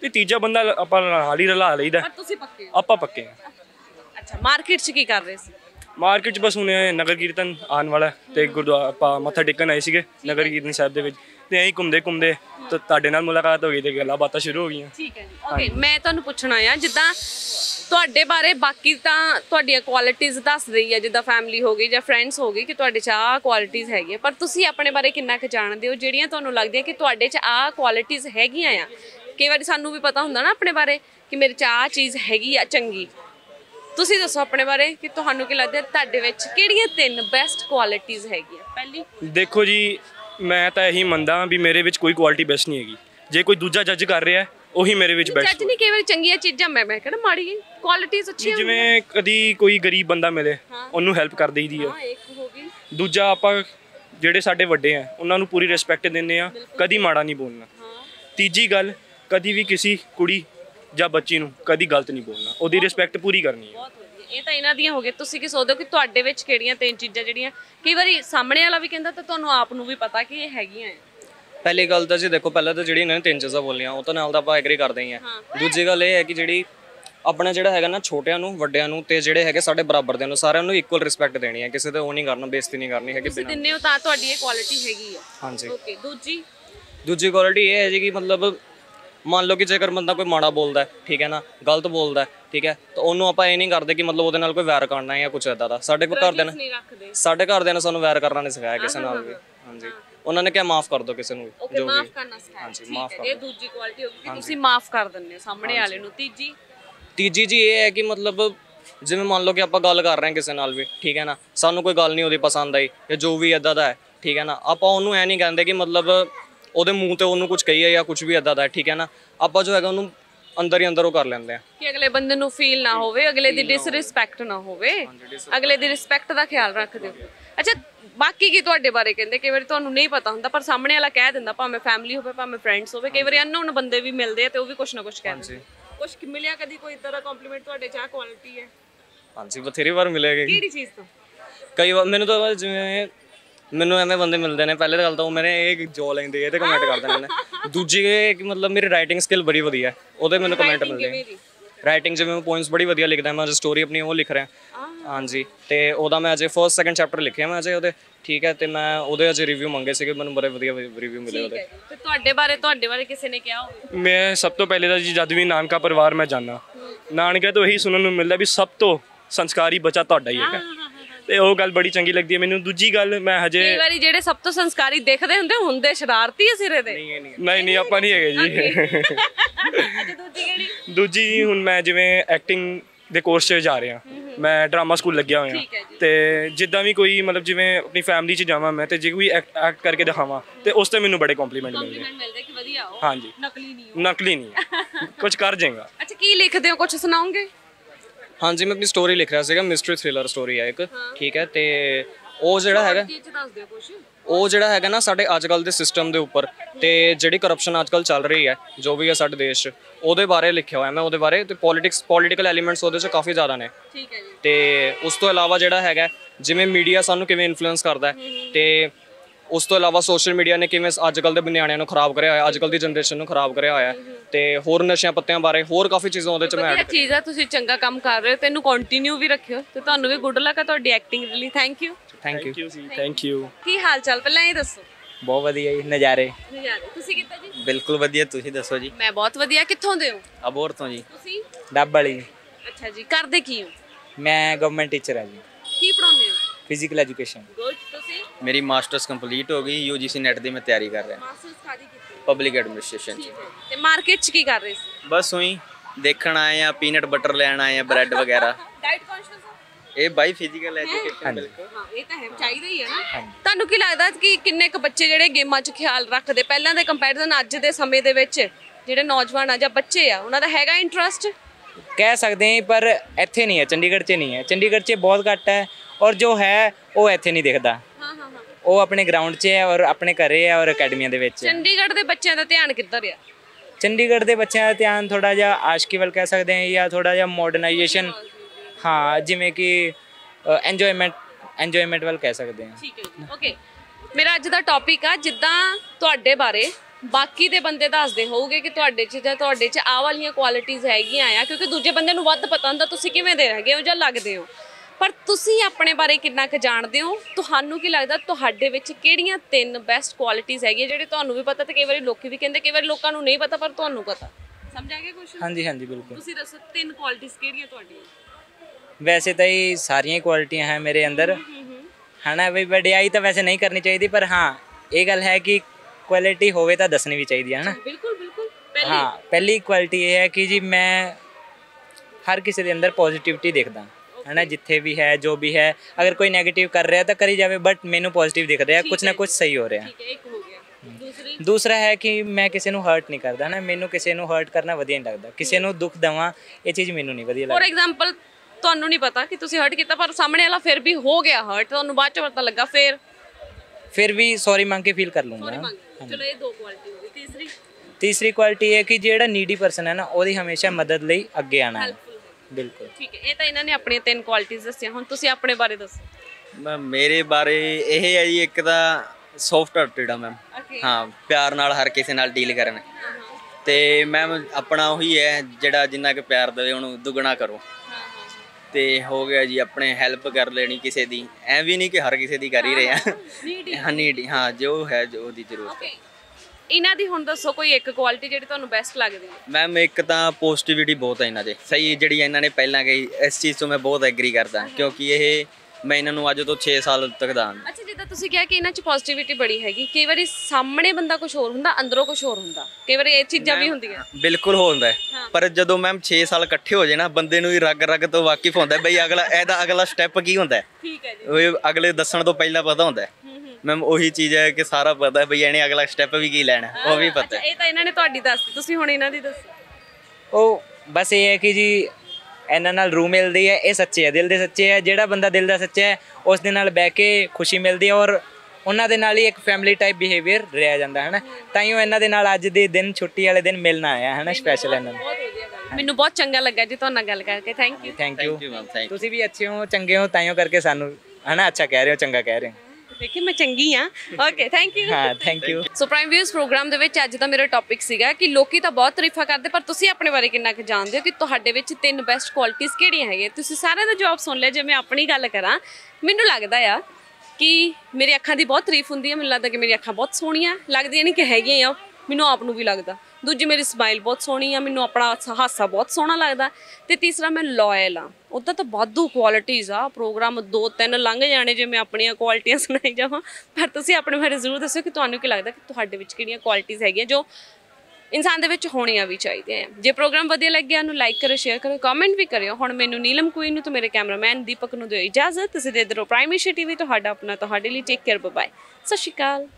ਤੇ ਤੀਜਾ ਬੰਦਾ ਆਪਾਂ ਨਾਲ ਹੀ ਰਲਾ ਲਈਦਾ। ਪਰ ਤੁਸੀਂ ਪੱਕੇ ਹੋ। ਆਪਾਂ ਪੱਕੇ ਆ ਅੱਛਾ ਮਾਰਕੀਟ 'ਚ ਕੀ ਕਰ ਰਹੇ ਸੀ? ਮਾਰਕੀਟ 'ਚ ਬਸ ਹੁਣੇ ਨਗਰ ਕੀਰਤਨ ਆਉਣ ਵਾਲਾ ਤੇ ਗੁਰਦੁਆਰਾ ਆਪਾਂ ਮੱਥਾ ਟੇਕਣ ਆਏ ਸੀਗੇ ਨਗਰ ਕੀਰਤਨ ਸਾਹਿਬ ਦੇ ਵਿੱਚ। ਤੇ ਐਂ ਘੁੰਮਦੇ ਘੁੰਮਦੇ ਤਾਂ ਤੁਹਾਡੇ ਨਾਲ ਮੁਲਾਕਾਤ ਹੋ ਗਈ ਤੇ ਗੱਲਾਂ ਬਾਤਾਂ ਸ਼ੁਰੂ ਹੋ ਗਈਆਂ। ਠੀਕ ਹੈ ਜੀ। ਓਕੇ ਮੈਂ ਤੁਹਾਨੂੰ ਪੁੱਛਣਾ ਆ ਜਿੱਦਾਂ ਤੁਹਾਡੇ ਬਾਰੇ ਬਾਕੀ ਤਾਂ ਤੁਹਾਡੀਆਂ ਕੁਆਲਿਟੀਆਂ ਦੱਸ ਰਹੀ ਆ ਜਿੱਦਾਂ ਫੈਮਿਲੀ ਹੋ ਗਈ ਜਾਂ ਫਰੈਂਡਸ ਹੋ ਗਈ ਕਿ ਤੁਹਾਡੇ 'ਚ ਆਹ ਕੁਆਲਿਟੀਆਂ ਹੈਗੀਆਂ। ਪਰ ਤੁਸੀਂ ਆਪਣੇ ਬਾਰੇ ਕਿੰਨਾ ਕੁ ਜਾਣਦੇ ਹੋ? ਜਿਹੜੀਆਂ ਤੁਹਾਨੂੰ ਲੱਗਦੀਆਂ ਕਿ ਤੁਹਾਡੇ 'ਚ ਆਹ ਕੁਆਲਿਟੀਆਂ ਹੈਗੀਆਂ ਆ ਕਈ ਵਾਰੀ ਸਾਨੂੰ ਵੀ ਪਤਾ ਹੁੰਦਾ ਨਾ ਆਪਣੇ ਬਾਰੇ ਕਿ ਮੇਰੇ 'ਚ ਆਹ ਚੀਜ਼ ਹੈਗੀ ਆ ਚੰਗੀ। ਤੁਸੀਂ ਦੱਸੋ ਆਪਣੇ ਬਾਰੇ ਕਿ ਤੁਹਾਨੂੰ ਕੀ ਲੱਗਦਾ ਤੁਹਾਡੇ ਵਿੱਚ ਕਿਹੜੀਆਂ ਤਿੰਨ ਬੈਸਟ ਕੁਆਲਿਟੀਆਂ ਹੈਗੀਆਂ? ਪਹਿਲੀ। ਦੇਖੋ ਜੀ ਮੈਂ ਤਾਂ ਇਹੀ ਮੰਨਦਾ ਵੀ ਮੇਰੇ ਵਿੱਚ ਕੋਈ ਕੁਆਲਿਟੀ ਬੈਸਟ ਨਹੀਂ ਹੈਗੀ। ਜੇ ਕੋਈ ਦੂਜਾ ਜੱਜ ਕਰ ਰਿਹਾ ਹੈ, ਉਹੀ ਮੇਰੇ ਵਿੱਚ ਬੈਸਟ ਜੱਜ ਨਹੀਂ ਕਈ ਵਾਰੀ ਚੰਗੀਆਂ ਚੀਜ਼ਾਂ ਮੈਂ ਮੈਂ ਕਹਿੰਦਾ ਮਾੜੀ ਕੁਆਲਿਟੀਆਂ ਅੱਛੀਆਂ ਜਿਵੇਂ ਕਦੀ ਕੋਈ ਗਰੀਬ ਬੰਦਾ ਮਿਲੇ ਉਹਨੂੰ ਹੈਲਪ ਕਰ ਦੇਈਦੀ ਹੈ ਹਾਂ ਇੱਕ ਹੋ ਗਈ। ਦੂਜਾ ਆਪਾਂ ਜਿਹੜੇ ਸਾਡੇ ਵੱਡੇ ਆ ਉਹਨਾਂ ਨੂੰ ਪੂਰੀ ਰਿਸਪੈਕਟ ਦਿੰਦੇ ਆ ਕਦੀ ਮਾੜਾ ਨਹੀਂ ਬੋਲਣਾ। ਤੀਜੀ ਗੱਲ ਕਦੀ ਵੀ ਕਿਸੇ ਕੁੜੀ ਜਾਂ ਬੱਚੀ ਨੂੰ ਕਦੀ ਗਲਤ ਨਹੀਂ ਬੋਲਣਾ। ਉਹਦੀ ਰਿਸਪੈਕਟ ਪੂਰੀ ਕਰਨੀ ਹੈ ਇਹ ਤਾਂ ਇਹਨਾਂ ਦੀਆਂ ਹੋ ਗਈਆਂ ਤੁਸੀਂ ਕੀ ਸੋਚਦੇ ਹੋ ਕਿ ਤੁਹਾਡੇ ਵਿੱਚ ਕਿਹੜੀਆਂ ਤਿੰਨ ਚੀਜ਼ਾਂ ਜਿਹੜੀਆਂ ਕਈ ਵਾਰੀ ਸਾਹਮਣੇ ਵਾਲਾ ਵੀ ਕਹਿੰਦਾ ਤਾਂ ਤੁਹਾਨੂੰ ਆਪ ਨੂੰ ਵੀ ਪਤਾ ਕਿ ਇਹ ਹੈਗੀਆਂ ਆ। ਪਹਿਲੀ ਗੱਲ ਤਾਂ ਜੀ ਦੇਖੋ ਪਹਿਲਾਂ ਤਾਂ ਜਿਹੜੀ ਇਹਨਾਂ ਨੇ ਤਿੰਨ ਚੀਜ਼ਾਂ ਬੋਲੀਆਂ ਉਹ ਤਾਂ ਨਾਲ ਤਾਂ ਆਪਾਂ ਐਗਰੀ ਕਰਦੇ ਹੀ ਆ। ਦੂਜੀ ਗੱਲ ਇਹ ਹੈ ਕਿ ਜਿਹੜੀ ਆਪਣਾ ਜਿਹੜਾ ਹੈਗਾ ਨਾ ਛੋਟਿਆਂ ਨੂੰ ਵੱਡਿਆਂ ਨੂੰ ਤੇ ਜਿਹੜੇ ਹੈਗੇ ਸਾਡੇ ਬਰਾਬਰ ਦੇ ਨੂੰ ਸਾਰਿਆਂ ਨੂੰ ਇਕੁਅਲ ਰਿਸਪੈਕਟ ਦੇਣੀ ਹੈ ਕਿਸੇ ਤੇ ਉਹ ਨਹੀਂ ਕਰਨਾ ਬੇਇੱਜ਼ਤੀ ਨਹੀਂ ਕਰਨੀ ਹੈਗੀ ਤੁਸੀਂ ਦਿੰਦੇ ਹੋ ਤਾਂ ਤੁਹਾਡੀ ਇਹ ਕੁਆਲਿਟੀ ਹੈਗੀ ਆ। ਹਾਂਜੀ। ਓਕੇ ਦੂਜੀ? ਦੂਜੀ ਕੁਆਲਿਟੀ ਇਹ ਹੈ ਜੀ ਕਿ ਮਤਲਬ ਮੰਨ ਲਓ ਕਿ ਜੇਕਰ ਬੰਦਾ ਕੋਈ ਮਾੜਾ ਬੋਲਦਾ ਹੈ, ਠੀਕ ਹੈ ਨਾ ਗਲਤ ਬੋਲਦਾ ਹੈ, ਠੀਕ ਹੈ ਤਾਂ ਉਹਨੂੰ ਆਪਾਂ ਇਹ ਨਹੀਂ ਕਰਦੇ ਕਿ ਮਤਲਬ ਉਹਦੇ ਨਾਲ ਕੋਈ ਵੈਰ ਕਰਨਾ ਹੈ ਜਾਂ ਕੁਝ ਇਦਾਂ ਦਾ। ਸਾਡੇ ਕੋਲ ਘਰਦਿਆਂ ਨੇ ਸਾਡੇ ਘਰਦਿਆਂ ਨੇ ਸਾਨੂੰ ਵੈਰ ਕਰਨਾ ਨਹੀਂ ਸਿਖਾਇਆ ਕਿਸੇ ਨਾਲ ਵੀ। ਹਾਂਜੀ। ਉਹਨਾਂ ਨੇ ਕਿਹਾ ਮਾਫ ਕਰ ਦਿਓ ਕਿਸੇ ਨੂੰ ਵੀ, ਓਕੇ ਜੋ ਮਾਫ ਕਰਨਾ ਸਿਖਾਇਆ। ਹਾਂਜੀ, ਮਾਫ਼ ਕਰ ਇਹ ਦੂਜੀ ਕੁਆਲਿਟੀ ਹੋ ਗਈ ਕਿ ਤੁਸੀਂ ਮਾਫ ਕਰ ਦਿੰਦੇ ਸਾਹਮਣੇ ਵਾਲੇ ਨੂੰ। ਤੀਜੀ? ਤੀਜੀ ਜੀ ਇਹ ਹੈ ਕਿ ਮਤਲਬ ਜਿਵੇਂ ਮੰਨ ਲਓ ਕਿ ਆਪਾਂ ਗੱਲ ਕਰ ਰਹੇ ਹਾਂ ਕਿਸੇ ਨਾਲ ਵੀ ਠੀਕ ਹੈ ਨਾ ਸਾਨੂੰ ਕੋਈ ਗੱਲ ਨਹੀਂ ਉਹਦੀ ਪਸੰਦ ਆਈ ਜਾਂ ਜੋ ਵੀ ਇਦਾਂ ਦਾ ਹੈ ਠੀਕ ਹੈ ਨਾ ਆਪਾਂ ਉਹਨੂੰ ਐ ਨਹੀਂ ਕਹਿੰਦੇ ਕਿ ਮਤਲਬ ਉਹਦੇ ਮੂੰਹ ਤੇ ਉਹਨੂੰ ਕੁਝ ਕਹੀਏ ਜਾਂ ਕੁਝ ਵੀ ਇਦਾਂ ਦਾ ਠੀਕ ਹੈ ਨਾ? ਆਪਾਂ ਜੋ ਹੈਗਾ ਉਹਨੂੰ ਅੰਦਰ ਹੀ ਅੰਦਰ ਉਹ ਕਰ ਲੈਂਦੇ ਆ। ਕਿ ਅਗਲੇ ਬੰਦੇ ਨੂੰ ਫੀਲ ਨਾ ਹੋਵੇ ਅਗਲੇ ਦੀ ਡਿਸਰਿਸਪੈਕਟ ਨਾ ਹੋਵੇ। ਅਗਲੇ ਦੀ ਰਿਸਪੈਕਟ ਦਾ ਖਿਆਲ ਰੱਖਦੇ ਹੋ ਅੱਛਾ ਬਾਕੀ ਕੀ ਤੁਹਾਡੇ ਬਾਰੇ ਕਹਿੰਦੇ? ਕਈ ਵਾਰੀ ਤੁਹਾਨੂੰ ਨਹੀਂ ਪਤਾ ਹੁੰਦਾ ਪਰ ਸਾਹਮਣੇ ਵਾਲਾ ਕਹਿ ਦਿੰਦਾ ਭਾਵੇਂ ਫੈਮਿਲੀ ਹੋਵੇ ਭਾਵੇਂ ਫਰੈਂਡਸ ਹੋਵੇ ਕਈ ਵਾਰੀ ਅਨਨੋਨ ਬੰਦੇ ਵੀ ਮਿਲਦੇ ਆ ਤੇ ਉਹ ਵੀ ਕੁਛ ਨਾ ਕੁਛ ਕਹਿ ਦਿੰਦੇ। ਕੁਛ ਮਿਲਿਆ ਕਦੀ ਕੋਈ ਦਾ ਕੰਪਲੀਮੈਂਟ ਤੁਹਾਡੇ ਚ? ਆ ਕੁਆਲਿਟੀ ਹੈ। ਹਾਂਜੀ ਬਥੇਰੀ ਵਾਰ ਮਿਲੇਗੀ ਕਿਹੜੀ ਚੀਜ਼ ਤੋਂ? ਕਈ ਵਾਰ ਮੈਨੂੰ ਤਾਂ ਜਿਵੇਂ ਮੈਨੂੰ ਐਵੇਂ ਬੰਦੇ ਮਿਲਦੇ ਨੇ ਪਹਿਲੇ ਤਾਂ ਗੱਲ ਤਾਂ ਉਹ ਮੇਰੇ ਇਹ ਜੋ ਲੈਂਦੇ ਇਹ ਤੇ ਕਮੈਂਟ ਕਰ ਦਿੰਦੇ ਨੇ। ਦੂਜੀ ਇਹ ਕਿ ਮਤਲਬ ਮੇਰੀ ਰਾਈਟਿੰਗ ਸਕਿੱਲ ਬੜੀ ਵਧੀਆ ਹੈ ਉਹਦੇ ਮੈਨੂੰ ਕਮੈਂਟ ਮਿਲਦੇ ਨੇ। ਰਾਈਟਿੰਗ ਜਿਵੇਂ ਮੈਂ ਪੋਇਮਸ ਬੜੀ ਵਧੀਆ ਲਿਖਦਾ ਮੈਂ ਸਟੋਰੀ ਆਪਣੀ ਉਹ ਲਿਖ ਰਿਹਾ। ਹਾਂਜੀ ਤੇ ਉਹਦਾ ਮੈਂ ਅਜੇ ਫਰਸਟ ਸੈਕੰਡ ਚੈਪਟਰ ਲਿਖਿਆ ਮੈਂ ਅਜੇ ਉਹਦੇ। ਠੀਕ ਹੈ ਤੇ ਮੈਂ ਉਹਦੇ ਅਜੇ ਰਿਵਿਊ ਮੰਗੇ ਸੀਗੇ ਮੈਨੂੰ ਬੜੇ ਵਧੀਆ ਰਿਵਿਊ ਮਿਲੇ ਉਹਦੇ। ਤੇ ਤੁਹਾਡੇ ਬਾਰੇ ਤੁਹਾਡੇ ਬਾਰੇ ਕਿਸੇ ਨੇ ਕਿਹਾ ਹੋਵੇ? ਮੈਂ ਸਭ ਤੋਂ ਪਹਿਲੇ ਤਾਂ ਜੀ ਜਦ ਵੀ ਨਾਨਕਾ ਪਰਿਵਾਰ ਮੈਂ ਜਾਣਾ ਨਾਨਕਾ ਤੋਂ ਇਹੀ ਸੁਣਨ ਨੂੰ ਮਿਲਦਾ ਵੀ ਸਭ ਤੋਂ ਸੰਸਕਾਰੀ ਬੱਚਾ ਤੁਹਾਡਾ ਹੀ ਹੈਗਾ ਤੇ ਉਹ ਗੱਲ ਬੜੀ ਚੰਗੀ ਲੱਗਦੀ ਹੈ। ਮੈਨੂੰ ਦੂਜੀ ਗੱਲ ਮੈਂ ਹਜੇ ਕਈ ਵਾਰੀ ਜਿਹੜੇ ਸਭ ਤੋਂ ਸੰਸਕਾਰੀ ਦਿਖਦੇ ਹੁੰਦੇ ਹੁੰਦੇ ਸ਼ਰਾਰਤੀ ਆ ਸਿਰੇ ਦੇ ਨਹੀਂ ਨਹੀਂ ਆਪਾਂ ਨਹੀਂ ਹੈਗੇ ਜੀ। ਅੱਛਾ ਦੂਜੀ ਕਿਹੜੀ? ਦੂਜੀ ਹੁਣ ਮੈਂ ਜਿਵੇਂ ਐਕਟਿੰਗ ਦੇ ਕੋਰਸ 'ਚ ਜਾ ਰਿਹਾ। ਮੈਂ ਡਰਾਮਾ ਸਕੂਲ ਲੱਗਿਆ ਹੋਇਆ। ਹੈ। ਤੇ ਜਿੱਦਾਂ ਵੀ ਕੋਈ ਮਤਲਬ ਜਿਵੇਂ ਆਪਣੀ ਫੈਮਿਲੀ 'ਚ ਜਾਵਾਂ ਮੈਂ ਤੇ ਜੇ ਕੋਈ ਐਕਟ ਕਰਕੇ ਦਿਖਾਵਾਂ ਤੇ ਉਸ ਤੇ ਮੈਨੂੰ ਬੜੇ ਕੰਪਲੀਮੈਂਟ ਮਿਲਦੇ ਕੰਪਲੀਮੈਂਟ ਮਿਲਦੇ ਕਿ ਵਧੀਆ ਹੋ ਹਾਂਜੀ। ਨਕਲੀ ਨਹੀਂ ਹੋ ਨਕਲੀ ਨਹੀਂ। ਹੈ। ਕੁਝ ਕਰ ਜਾਏਗਾ। ਅੱਛਾ ਕੀ ਲਿਖਦੇ ਹੋ? ਕੁਝ ਸੁਣਾਓਗੇ? ਹਾਂਜੀ ਮੈਂ ਆਪਣੀ ਸਟੋਰੀ ਲਿਖ ਰਿਹਾ ਸੀਗਾ ਮਿਸਟਰੀ ਥ੍ਰਿਲਰ ਸਟੋਰੀ ਹੈ ਇੱਕ। ਠੀਕ ਹੈ ਤੇ ਉਹ ਜਿਹੜਾ ਹੈਗਾ ਉਹ ਜਿਹੜਾ ਹੈਗਾ ਨਾ ਸਾਡੇ ਅੱਜ ਕੱਲ ਦੇ ਸਿਸਟਮ ਦੇ ਉੱਪਰ ਤੇ ਜਿਹੜੀ ਕਰਪਸ਼ਨ ਅੱਜ ਕੱਲ ਚੱਲ ਰਹੀ ਹੈ ਜੋ ਵੀ ਹੈ ਸਾਡੇ ਦੇਸ਼ 'ਚ ਉਹਦੇ ਬਾਰੇ ਲਿਖਿਆ ਹੋਇਆ ਮੈਂ ਉਹਦੇ ਬਾਰੇ ਤੇ ਪੋਲਿਟਿਕਸ ਪੋਲਿਟੀਕਲ ਐਲੀਮੈਂਟਸ ਉਹਦੇ 'ਚ ਕਾਫੀ ਜ਼ਿਆਦਾ ਨੇ। ਠੀਕ ਹੈ ਜੀ। ਤੇ ਉਸ ਤੋਂ ਇਲਾਵਾ ਜਿਹੜਾ ਹੈਗਾ ਜਿਵੇਂ ਮੀਡੀਆ ਸਾਨੂੰ ਕਿਵੇਂ ਇਨਫਲੂਐਂਸ ਕਰਦਾ ਹੈ। ਤੇ ਉਸ ਤੋਂ ਇਲਾਵਾ ਸੋਸ਼ਲ ਮੀਡੀਆ ਨੇ ਕਿਵੇਂ ਅੱਜ ਕੱਲ ਦੇ ਨਿਆਣਿਆਂ ਨੂੰ ਖਰਾਬ ਕਰਿਆ ਹੋਇਆ ਅੱਜ ਕੱਲ ਦੀ ਜਨਰੇਸ਼ਨ ਨੂੰ ਖਰਾਬ ਕਰਿਆ ਹੋਇਆ ਹੈ। ਤੇ ਹੋਰ ਨਸ਼ਿਆਂ ਪੱਤਿਆਂ ਬਾਰੇ ਹੋਰ ਕਾਫੀ ਚੀਜ਼ਾਂ ਉਹਦੇ 'ਚ ਮੈਂ ਵਧੀਆ ਚੀਜ਼ ਆ ਤੁਸੀਂ ਚੰਗਾ ਕੰਮ ਕਰ ਰਹੇ ਹੋ ਤੈਨੂੰ ਕੰਟੀਨਿਊ ਵੀ ਰੱਖਿਓ ਤੇ ਤੁਹਾਨੂੰ ਵੀ ਗੁੱਡ ਲੱਕ ਆ ਤੁਹਾਡੀ ਐਕਟਿੰਗ ਲਈ। Thank you thank you thank you ਜੀ ਥੈਂਕ ਯੂ ਕੀ ਹਾਲ ਚਾਲ? ਪਹਿਲਾਂ ਇਹ ਦੱਸੋ। ਬਹੁਤ ਵਧੀਆ ਜੀ ਨਜ਼ਾਰੇ। ਨਜ਼ਾਰੇ। ਤੁਸੀਂ ਕਿੱਦਾਂ ਜੀ? ਬਿਲਕੁਲ ਵਧੀਆ ਤੁਸੀਂ ਦੱਸੋ ਜੀ? ਮੈਂ ਬਹੁਤ ਵਧੀਆ ਕਿੱਥੋਂ ਦੇ ਹੋ? ਅਬੋਰ ਤੋਂ ਜੀ। ਤੁਸੀਂ? ਡੱਬ ਵਾਲੀ। ਅੱਛਾ ਜੀ ਕਰਦੇ ਕੀ ਹੋ? ਮੈਂ ਗਵਰਨਮੈਂਟ ਟੀਚਰ ਹਾਂ ਜੀ। ਕੀ ਪੜਾਉਂਦੇ ਹੋ? ਫਿਜ਼ੀਕਲ ਐਜੂਕੇਸ਼ਨ ਗੁੱਡ ਤੁਸੀਂ ਮੇਰੀ ਮਾਸਟਰਸ ਕੰਪਲੀਟ ਹੋ ਗਈ ਯੂਜੀਸੀ ਨੈਟ ਦੀ ਮੈਂ ਤਿਆਰੀ ਕਰ ਰਿਹਾ। ਮਾਸਟਰਸ ਕਾਦੀ ਕੀਤੀ? ਪਬਲਿਕ ਐਡਮਿਨਿਸਟ੍ਰੇਸ਼ਨ ਚ। ਤੇ ਮਾਰਕੀਟ 'ਚ ਕੀ ਕਰ ਰਹੇ ਸੀ? ਬਸ ਉਹੀ ਦੇਖਣ ਆਏ ਆ ਪੀਨਟ ਬਟਰ ਲੈਣ ਆਏ ਆ ਬ੍ਰੈਡ ਵਗੈਰਾ। ਡਾਈਟ ਕੌਨਸ਼ੀਅਸ ਇਹ ਬਾਈ ਫਿਜ਼ੀਕਲ ਐਜੂਕੇਸ਼ਨ ਬਿਲਕੁਲ। ਹਾਂ ਇਹ ਤਾਂ ਹੈ ਚਾਹੀਦਾ ਹੀ ਹੈ ਨਾ। ਤੁਹਾਨੂੰ ਕੀ ਲੱਗਦਾ ਕਿ ਕਿੰਨੇ ਕੁ ਬੱਚੇ ਜਿਹੜੇ ਗੇਮਾਂ 'ਚ ਖਿਆਲ ਰੱਖਦੇ? ਪਹਿਲਾਂ ਦੇ ਕੰਪੈਰੀਜ਼ਨ ਅੱਜ ਦੇ ਸਮੇਂ ਦੇ ਵਿੱਚ ਜਿਹੜੇ ਨੌਜਵਾਨ ਆ ਜਾਂ ਬੱਚੇ ਆ ਉਹਨਾਂ ਦਾ ਹੈਗਾ ਇੰਟਰਸਟ ਕਹਿ ਸਕਦੇ ਹਾਂ ਪਰ ਇੱਥੇ ਨਹੀਂ ਹੈ ਚੰਡੀਗੜ੍ਹ 'ਚ ਨਹੀਂ ਹੈ। ਚੰਡੀਗੜ੍ਹ 'ਚ ਬਹੁਤ ਘੱਟ ਹੈ ਔਰ ਜੋ ਹੈ ਉਹ ਇੱਥੇ ਨਹੀਂ ਦਿਖਦਾ। ਉਹ ਆਪਣੇ ਗਰਾਊਂਡ 'ਚ ਹੈ ਔਰ ਆਪਣੇ ਘਰੇ ਹੈ ਔਰ ਅਕੈਡਮੀਆਂ ਦੇ ਵਿੱਚ ਹੈ। ਚੰਡੀਗੜ੍ਹ ਦੇ ਬੱਚਿਆਂ ਦਾ ਧਿਆਨ ਕਿੱਧਰ ਆ ਚੰਡੀਗੜ੍ਹ ਦੇ ਬੱਚਿਆਂ ਦਾ ਧਿਆਨ ਥੋੜਾ ਜਿਹਾ ਆਸ਼ਕੀ ਵੱਲ ਕਹਿ ਸਕਦੇ ਹਾਂ ਜਾਂ ਥੋੜਾ ਜਿਹਾ ਮਾਡਰਨਾਈਜੇਸ਼ਨ ਹਾਂ ਜਿਵੇਂ ਕਿ ਐਂਜੋਇਮੈਂਟ ਐਂਜੋਇਮੈਂਟ ਵੱਲ ਕਹਿ ਸਕਦੇ ਹਾਂ। ਠੀਕ ਹੈ ਓਕੇ ਮੇਰਾ ਅੱਜ ਦਾ ਟੌਪਿਕ ਆ ਜਿੱਦਾਂ ਤੁਹਾਡੇ ਬਾਰੇ ਬਾਕੀ ਦੇ ਬੰਦੇ ਦੱਸਦੇ ਹੋਊਗੇ ਕਿ ਤੁਹਾਡੇ 'ਚ ਜਾਂ ਤੁਹਾਡੇ 'ਚ ਆਹ ਵਾਲੀਆਂ ਕੁਆਲਿਟੀਆਂ ਹੈਗੀਆਂ ਆ ਕਿਉਂਕਿ ਦੂਜੇ ਬੰਦੇ ਨੂੰ ਵੱਧ ਪਤਾ ਹੁੰਦਾ ਤੁਸੀਂ ਕਿਵੇਂ ਦੇ ਹੈਗੇ ਹੋ ਜਾਂ ਲੱਗਦੇ ਹੋ? ਪਰ ਤੁਸੀਂ ਆਪਣੇ ਬਾਰੇ ਕਿੰਨਾ ਕੁ ਜਾਣਦੇ ਹੋ? ਤੁਹਾਨੂੰ ਕੀ ਲੱਗਦਾ ਤੁਹਾਡੇ ਵਿੱਚ ਕਿਹੜੀਆਂ ਤਿੰਨ ਬੈਸਟ ਕੁਆਲਿਟੀਆਂ ਹੈਗੀਆਂ ਜਿਹੜੇ ਤੁਹਾਨੂੰ ਵੀ ਪਤਾ ਤੇ ਕਈ ਵਾਰੀ ਲੋਕੀ ਵੀ ਕਹਿੰਦੇ ਕਈ ਵਾਰੀ ਲੋਕਾਂ ਨੂੰ ਨਹੀਂ ਪਤਾ ਪਰ ਤੁਹਾਨੂੰ ਪਤਾ। ਸਮਝ ਆ ਗਿਆ ਕੁਝ ਹਾਂਜੀ ਹਾਂਜੀ ਬਿਲਕੁਲ। ਤੁਸੀਂ ਦੱਸੋ ਤਿੰਨ ਕੁਆਲਿਟੀਆਂ ਕਿਹੜੀਆਂ ਤੁਹਾਡੀਆਂ? ਵੈਸੇ ਤਾਂ ਇਹ ਸਾਰੀਆਂ ਕੁਆਲਿਟੀਆਂ ਹੈ ਮੇਰੇ ਅੰਦਰ। ਹਨਾ ਵੀ ਵਡਿਆਈ ਤਾਂ ਵੈਸੇ ਨਹੀਂ ਕਰਨੀ ਚਾਹੀਦੀ ਪਰ ਹਾਂ ਇਹ ਗੱਲ ਹੈ ਕਿ ਕੁਆਲਿਟੀ ਹੋਵੇ ਤਾਂ ਦੱਸਣੀ ਵੀ ਚਾਹੀਦੀ ਹੈ ਹਨਾ। ਬਿਲਕੁਲ ਬਿਲਕੁਲ। ਪਹਿਲੀ? ਹਾਂ ਪਹਿਲੀ ਕੁਆਲਿਟੀ ਇਹ ਹੈ ਕਿ ਜੀ ਮੈਂ ਹਰ ਕਿਸੇ ਦੇ ਅੰਦਰ ਪੋਜ਼ਿਟਿਵਿਟੀ ਦੇਖਦਾ। ਹਨਾ ਜਿੱਥੇ ਵੀ ਹੈ ਜੋ ਵੀ ਹੈ ਅਗਰ ਕੋਈ 네ਗੇਟਿਵ ਕਰ ਰਿਹਾ ਤਾਂ ਕਰੀ ਜਾਵੇ ਬਟ ਮੈਨੂੰ ਪੋਜ਼ਿਟਿਵ ਦਿਖ ਰਿਹਾ ਕੁਝ ਨਾ ਕੁਝ ਸਹੀ ਹੋ ਰਿਹਾ। ਠੀਕ ਹੈ ਇੱਕ ਹੋ ਗਿਆ। ਦੂਸਰੀ? ਦੂਸਰਾ ਹੈ ਕਿ ਮੈਂ ਕਿਸੇ ਨੂੰ ਹਰਟ ਨਹੀਂ ਕਰਦਾ ਨਾ ਮੈਨੂੰ ਕਿਸੇ ਨੂੰ ਹਰਟ ਕਰਨਾ ਵਧੀਆ ਨਹੀਂ ਲੱਗਦਾ। ਕਿਸੇ ਨੂੰ ਦੁੱਖ ਦਵਾਂ ਇਹ ਚੀਜ਼ ਮੈਨੂੰ ਨਹੀਂ ਵਧੀਆ ਫੋਰ ਲੱਗਦੀ। ਐਗਜ਼ਾਮਪਲ ਤੁਹਾਨੂੰ ਨਹੀਂ ਪਤਾ ਕਿ ਤੁਸੀਂ ਹਰਟ ਕੀਤਾ ਪਰ ਸਾਹਮਣੇ ਵਾਲਾ ਫਿਰ ਵੀ ਹੋ ਗਿਆ ਹਰਟ ਤੁਹਾਨੂੰ ਬਾਅਦ ਚ ਪਤਾ ਲੱਗਾ ਫਿਰ? ਫਿਰ ਵੀ ਸੌਰੀ ਮੰਗ ਕੇ ਫੀਲ ਕਰ ਲੂੰਗਾ। ਚਲੋ ਇਹ ਦੋ ਕੁਆਲਿਟੀ ਹੋ ਗਈ। ਤੀਸਰੀ? ਤੀਸਰੀ ਕੁਆਲਿਟੀ ਇਹ ਹੈ ਕਿ ਜਿਹੜਾ ਨੀਡੀ ਪਰਸਨ ਹੈ ਨਾ ਉਹਦੀ ਹਮੇਸ਼ਾ ਮਦਦ ਲਈ ਅੱਗੇ ਆਣਾ ਹੈ। ਬਿਲਕੁਲ। ਠੀਕ ਹੈ ਇਹ ਤਾਂ ਇਹਨਾਂ ਨੇ ਆਪਣੀਆਂ ਤਿੰਨ ਕੁਆਲਿਟੀਆਂ ਦੱਸੀਆਂ। ਹੁਣ ਤੁਸੀਂ ਆਪਣੇ ਬਾਰੇ ਦੱਸੋ। ਮੈਂ ਮੇਰੇ ਬਾਰੇ ਇਹ ਹੈ ਜੀ ਇੱਕ ਤਾਂ ਸੌਫਟ ਹਾਰਟਡ ਆ ਮੈਮ. ਹਾਂ ਪਿਆਰ ਨਾਲ ਹਰ ਕਿਸੇ ਨਾਲ ਡੀਲ ਕਰਨ। ਤੇ ਮੈਮ ਆਪਣਾ ਉਹੀ ਹੈ ਜਿਹੜਾ ਜਿੰਨਾ ਕਿ ਪਿਆਰ ਦੇਵੇ ਉਹਨੂੰ ਦੁੱਗਣਾ ਕਰੋ। ਤੇ ਹੋ ਗਿਆ ਜੀ ਆਪਣੇ ਹੈਲਪ ਕਰ ਲੈਣੀ ਕਿਸੇ ਦੀ। ਐ ਵੀ ਨਹੀਂ ਕਿ ਹਰ ਕਿਸੇ ਦੀ ਕਰ ਹੀ ਰਹੇ ਆ। ਹਾਂ ਨੀਡ ਹਾਂ। ਜੋ ਹੈ ਜੋ ਉਹਦੀ ਜ਼ਰੂਰਤ ਇਹਨਾਂ ਦੀ ਹੁਣ ਦੱਸੋ ਕੋਈ ਇੱਕ ਕੁਆਲਿਟੀ ਜਿਹੜੀ ਤੁਹਾਨੂੰ ਬੈਸਟ ਲੱਗਦੀ ਹੈ? ਮੈਮ ਇੱਕ ਤਾਂ ਪੋਜ਼ਿਟਿਵਿਟੀ ਬਹੁਤ ਹੈ ਇਹਨਾਂ ਦੇ। ਸਹੀ ਜਿਹੜੀ ਇਹਨਾਂ ਨੇ ਪਹਿਲਾਂ ਕਹੀ ਇਸ ਚੀਜ਼ ਤੋਂ ਮੈਂ ਬਹੁਤ ਐਗਰੀ ਕਰਦਾ ਕਿਉਂਕਿ ਇਹ ਮੈਂ ਇਹਨਾਂ ਨੂੰ ਅੱਜ ਤੋਂ 6 ਸਾਲ ਤੱਕ ਦਾ ਅੱਛਾ ਜਿੱਦਾਂ ਤੁਸੀਂ ਕਿਹਾ ਕਿ ਇਹਨਾਂ 'ਚ ਪੋਜ਼ਿਟਿਵਿਟੀ ਬੜੀ ਹੈਗੀ ਕਈ ਵਾਰੀ ਸਾਹਮਣੇ ਬੰਦਾ ਕੁਝ ਹੋਰ ਹੁੰਦਾ ਅੰਦਰੋਂ ਕੁਝ ਹੋਰ ਹੁੰਦਾ। ਕਈ ਵਾਰੀ ਇਹ ਚੀਜ਼ਾਂ ਵੀ ਹੁੰਦੀਆਂ। ਬਿਲਕੁਲ ਹੁੰਦਾ ਪਰ ਜਦੋਂ ਮੈਮ 6 ਸਾਲ ਇਕੱਠੇ ਹੋ ਜਾਏ ਨਾ ਬੰਦੇ ਨੂੰ ਹੀ ਰਗ ਰਗ ਤੋਂ ਵਾਕਿਫ ਹੁੰਦਾ ਬਈ ਅਗਲਾ ਇਹਦਾ ਅਗਲਾ ਸਟੈਪ ਕੀ ਹੁੰਦਾ ਠੀਕ ਹੈ ਜੀ। ਉਹ ਅਗਲੇ ਦੱਸਣ ਤੋਂ ਪਹਿਲਾਂ ਪਤਾ ਹੁੰਦਾ ਮੈਮ ਉਹੀ ਚੀਜ਼ ਹੈ ਕਿ ਸਾਰਾ ਪਤਾ ਹੈ ਬਈ ਇਹਨੇ ਅਗਲਾ ਸਟੈਪ ਵੀ ਕੀ ਲੈਣਾ ਹੈ, ਉਹ ਵੀ ਪਤਾ ਅੱਛਾ ਹੈ। ਇਹ ਤਾਂ ਇਹਨਾਂ ਨੇ ਤੁਹਾਡੀ ਦੱਸਤੀ ਤੁਸੀਂ ਹੁਣ ਇਹਨਾਂ ਦੀ ਦੱਸੋ। ਉਹ ਬਸ ਇਹ ਹੈ ਕਿ ਜੀ ਇਹਨਾਂ ਨਾਲ ਰੂ ਮਿਲਦੀ ਹੈ ਇਹ ਸੱਚੇ ਹੈ ਦਿਲ ਦੇ ਸੱਚੇ ਹੈ ਜਿਹੜਾ ਬੰਦਾ ਦਿਲ ਦਾ ਸੱਚਾ ਹੈ ਉਸ ਦੇ ਨਾਲ ਬਹਿ ਕੇ ਖੁਸ਼ੀ ਮਿਲਦੀ ਹੈ ਔਰ ਉਹਨਾਂ ਦੇ ਨਾਲ ਹੀ ਇੱਕ ਫੈਮਿਲੀ ਟਾਈਪ ਬਿਹੇਵੀਅਰ ਰਿਹਾ ਜਾਂਦਾ ਹੈ ਨਾ ਤਾਂ ਹੀ ਉਹ ਇਹਨਾਂ ਦੇ ਨਾਲ ਅੱਜ ਦੇ ਦਿਨ ਛੁੱਟੀ ਵਾਲੇ ਦਿਨ ਮਿਲਣਾ ਆਇਆ ਹੈ ਨਾ ਸਪੈਸ਼ਲ ਇਹਨਾਂ ਨੂੰ ਮੈਨੂੰ ਬਹੁਤ ਚੰਗਾ ਲੱਗਾ ਜੀ ਤੁਹਾਡੇ ਨਾਲ ਗੱਲ ਕਰਕੇ thank you thank you you ma'am thank ਤੁਸੀਂ ਵੀ ਅੱਛੇ ਹੋ ਚੰਗੇ ਹੋ ਤਾਈਓ ਕਰਕੇ ਸਾਨੂੰ ਹਨਾ ਅੱਛਾ ਕਹਿ ਰਹੇ ਹੋ ਚੰਗਾ ਕਹਿ ਰਹੇ ਹੋ। ਦੇਖੀ ਮੈਂ ਚੰਗੀ ਆ। ਓਕੇ ਥੈਂਕ ਯੂ ਹਾਂ thank you so prime views program ਦੇ ਵਿੱਚ ਅੱਜ ਦਾ ਮੇਰਾ ਟੌਪਿਕ ਸੀਗਾ ਕਿ ਲੋਕੀ ਤਾਂ ਬਹੁਤ ਤਾਰੀਫਾਂ ਕਰਦੇ ਪਰ ਤੁਸੀਂ ਆਪਣੇ ਬਾਰੇ ਕਿੰਨਾ ਕੁ ਜਾਣਦੇ ਹੋ ਕਿ ਤੁਹਾਡੇ ਵਿੱਚ ਤਿੰਨ ਬੈਸਟ ਕੁਆਲਿਟੀਆਂ ਕਿਹੜੀਆਂ ਹੈਗੀਆਂ? ਤੁਸੀਂ ਸਾਰਿਆਂ ਦਾ ਜਵਾਬ ਸੁਣ ਲਿਆ ਜੇ ਮੈਂ ਆਪਣੀ ਗੱਲ ਕਰਾਂ। ਮੈਨੂੰ ਲੱਗਦਾ ਆ ਕਿ ਮੇਰੇ ਅੱਖਾਂ ਦੀ ਬਹੁਤ ਤਾਰੀਫ ਹੁੰਦੀ ਹੈ ਮੈਨੂੰ ਲੱਗਦਾ ਕਿ ਮੇਰੀਆਂ ਅੱਖਾਂ ਬਹੁਤ ਸੋਹਣੀਆਂ ਲੱਗਦੀਆਂ ਨਹੀਂ ਕਿ ਹੈਗੀਆਂ ਆ। ਮੈਨੂੰ ਆਪ ਨੂੰ ਵੀ ਲੱਗਦਾ। ਦੂਜੀ ਮੇਰੀ ਸਮਾਈਲ ਬਹੁਤ ਸੋਹਣੀ ਆ ਮੈਨੂੰ ਆਪਣਾ ਹਾਸਾ ਬਹੁਤ ਸੋਹਣਾ ਲੱਗਦਾ। ਤੇ ਤੀਸਰਾ ਮੈਂ ਲਾਇਲ ਆ। ਉਦਾਂ ਤਾਂ ਵਾਧੂ ਕੁਆਲਿਟੀਆਂ ਆ ਪ੍ਰੋਗਰਾਮ ਦੋ ਤਿੰਨ ਲੰਘ ਜਾਣੇ ਜੇ ਮੈਂ ਆਪਣੀਆਂ ਕੁਆਲਿਟੀਆਂ ਸੁਣਾਈ ਜਾਵਾਂ। ਪਰ ਤੁਸੀਂ ਆਪਣੇ ਬਾਰੇ ਜ਼ਰੂਰ ਦੱਸੋ ਕਿ ਤੁਹਾਨੂੰ ਕੀ ਲੱਗਦਾ ਕਿ ਤੁਹਾਡੇ ਵਿੱਚ ਕਿਹੜੀਆਂ ਕੁਆਲਿਟੀਆਂ ਹੈਗੀਆਂ ਜੋ ਇਨਸਾਨ ਦੇ ਵਿੱਚ ਹੋਣੀਆਂ ਵੀ ਚਾਹੀਦੀਆਂ ਆ। ਜੇ ਪ੍ਰੋਗਰਾਮ ਵਧੀਆ ਲੱਗਿਆ ਨੂੰ ਲਾਈਕ ਕਰੋ ਸ਼ੇਅਰ ਕਰੋ ਕਮੈਂਟ ਵੀ ਕਰਿਓ। ਹੁਣ ਮੈਨੂੰ ਨੀਲਮ ਕੁਈਨ ਨੂੰ ਤੇ ਮੇਰੇ ਕੈਮਰਾਮੈਨ ਦੀਪਕ ਨੂੰ ਦਿਓ ਇਜਾਜ਼ਤ। ਤੁਸੀਂ ਦੇ ਦਿਓ ਪ੍ਰਾਈਮ ਏਸ਼ੀਆ ਟੀਵੀ ਤੁਹਾਡਾ ਆਪਣਾ, ਤੁਹਾਡੇ ਲਈ ਟੇਕ ਕੇਅਰ ਬਾਏ ਸਤਿ ਸ਼੍ਰੀ ਅਕਾਲ।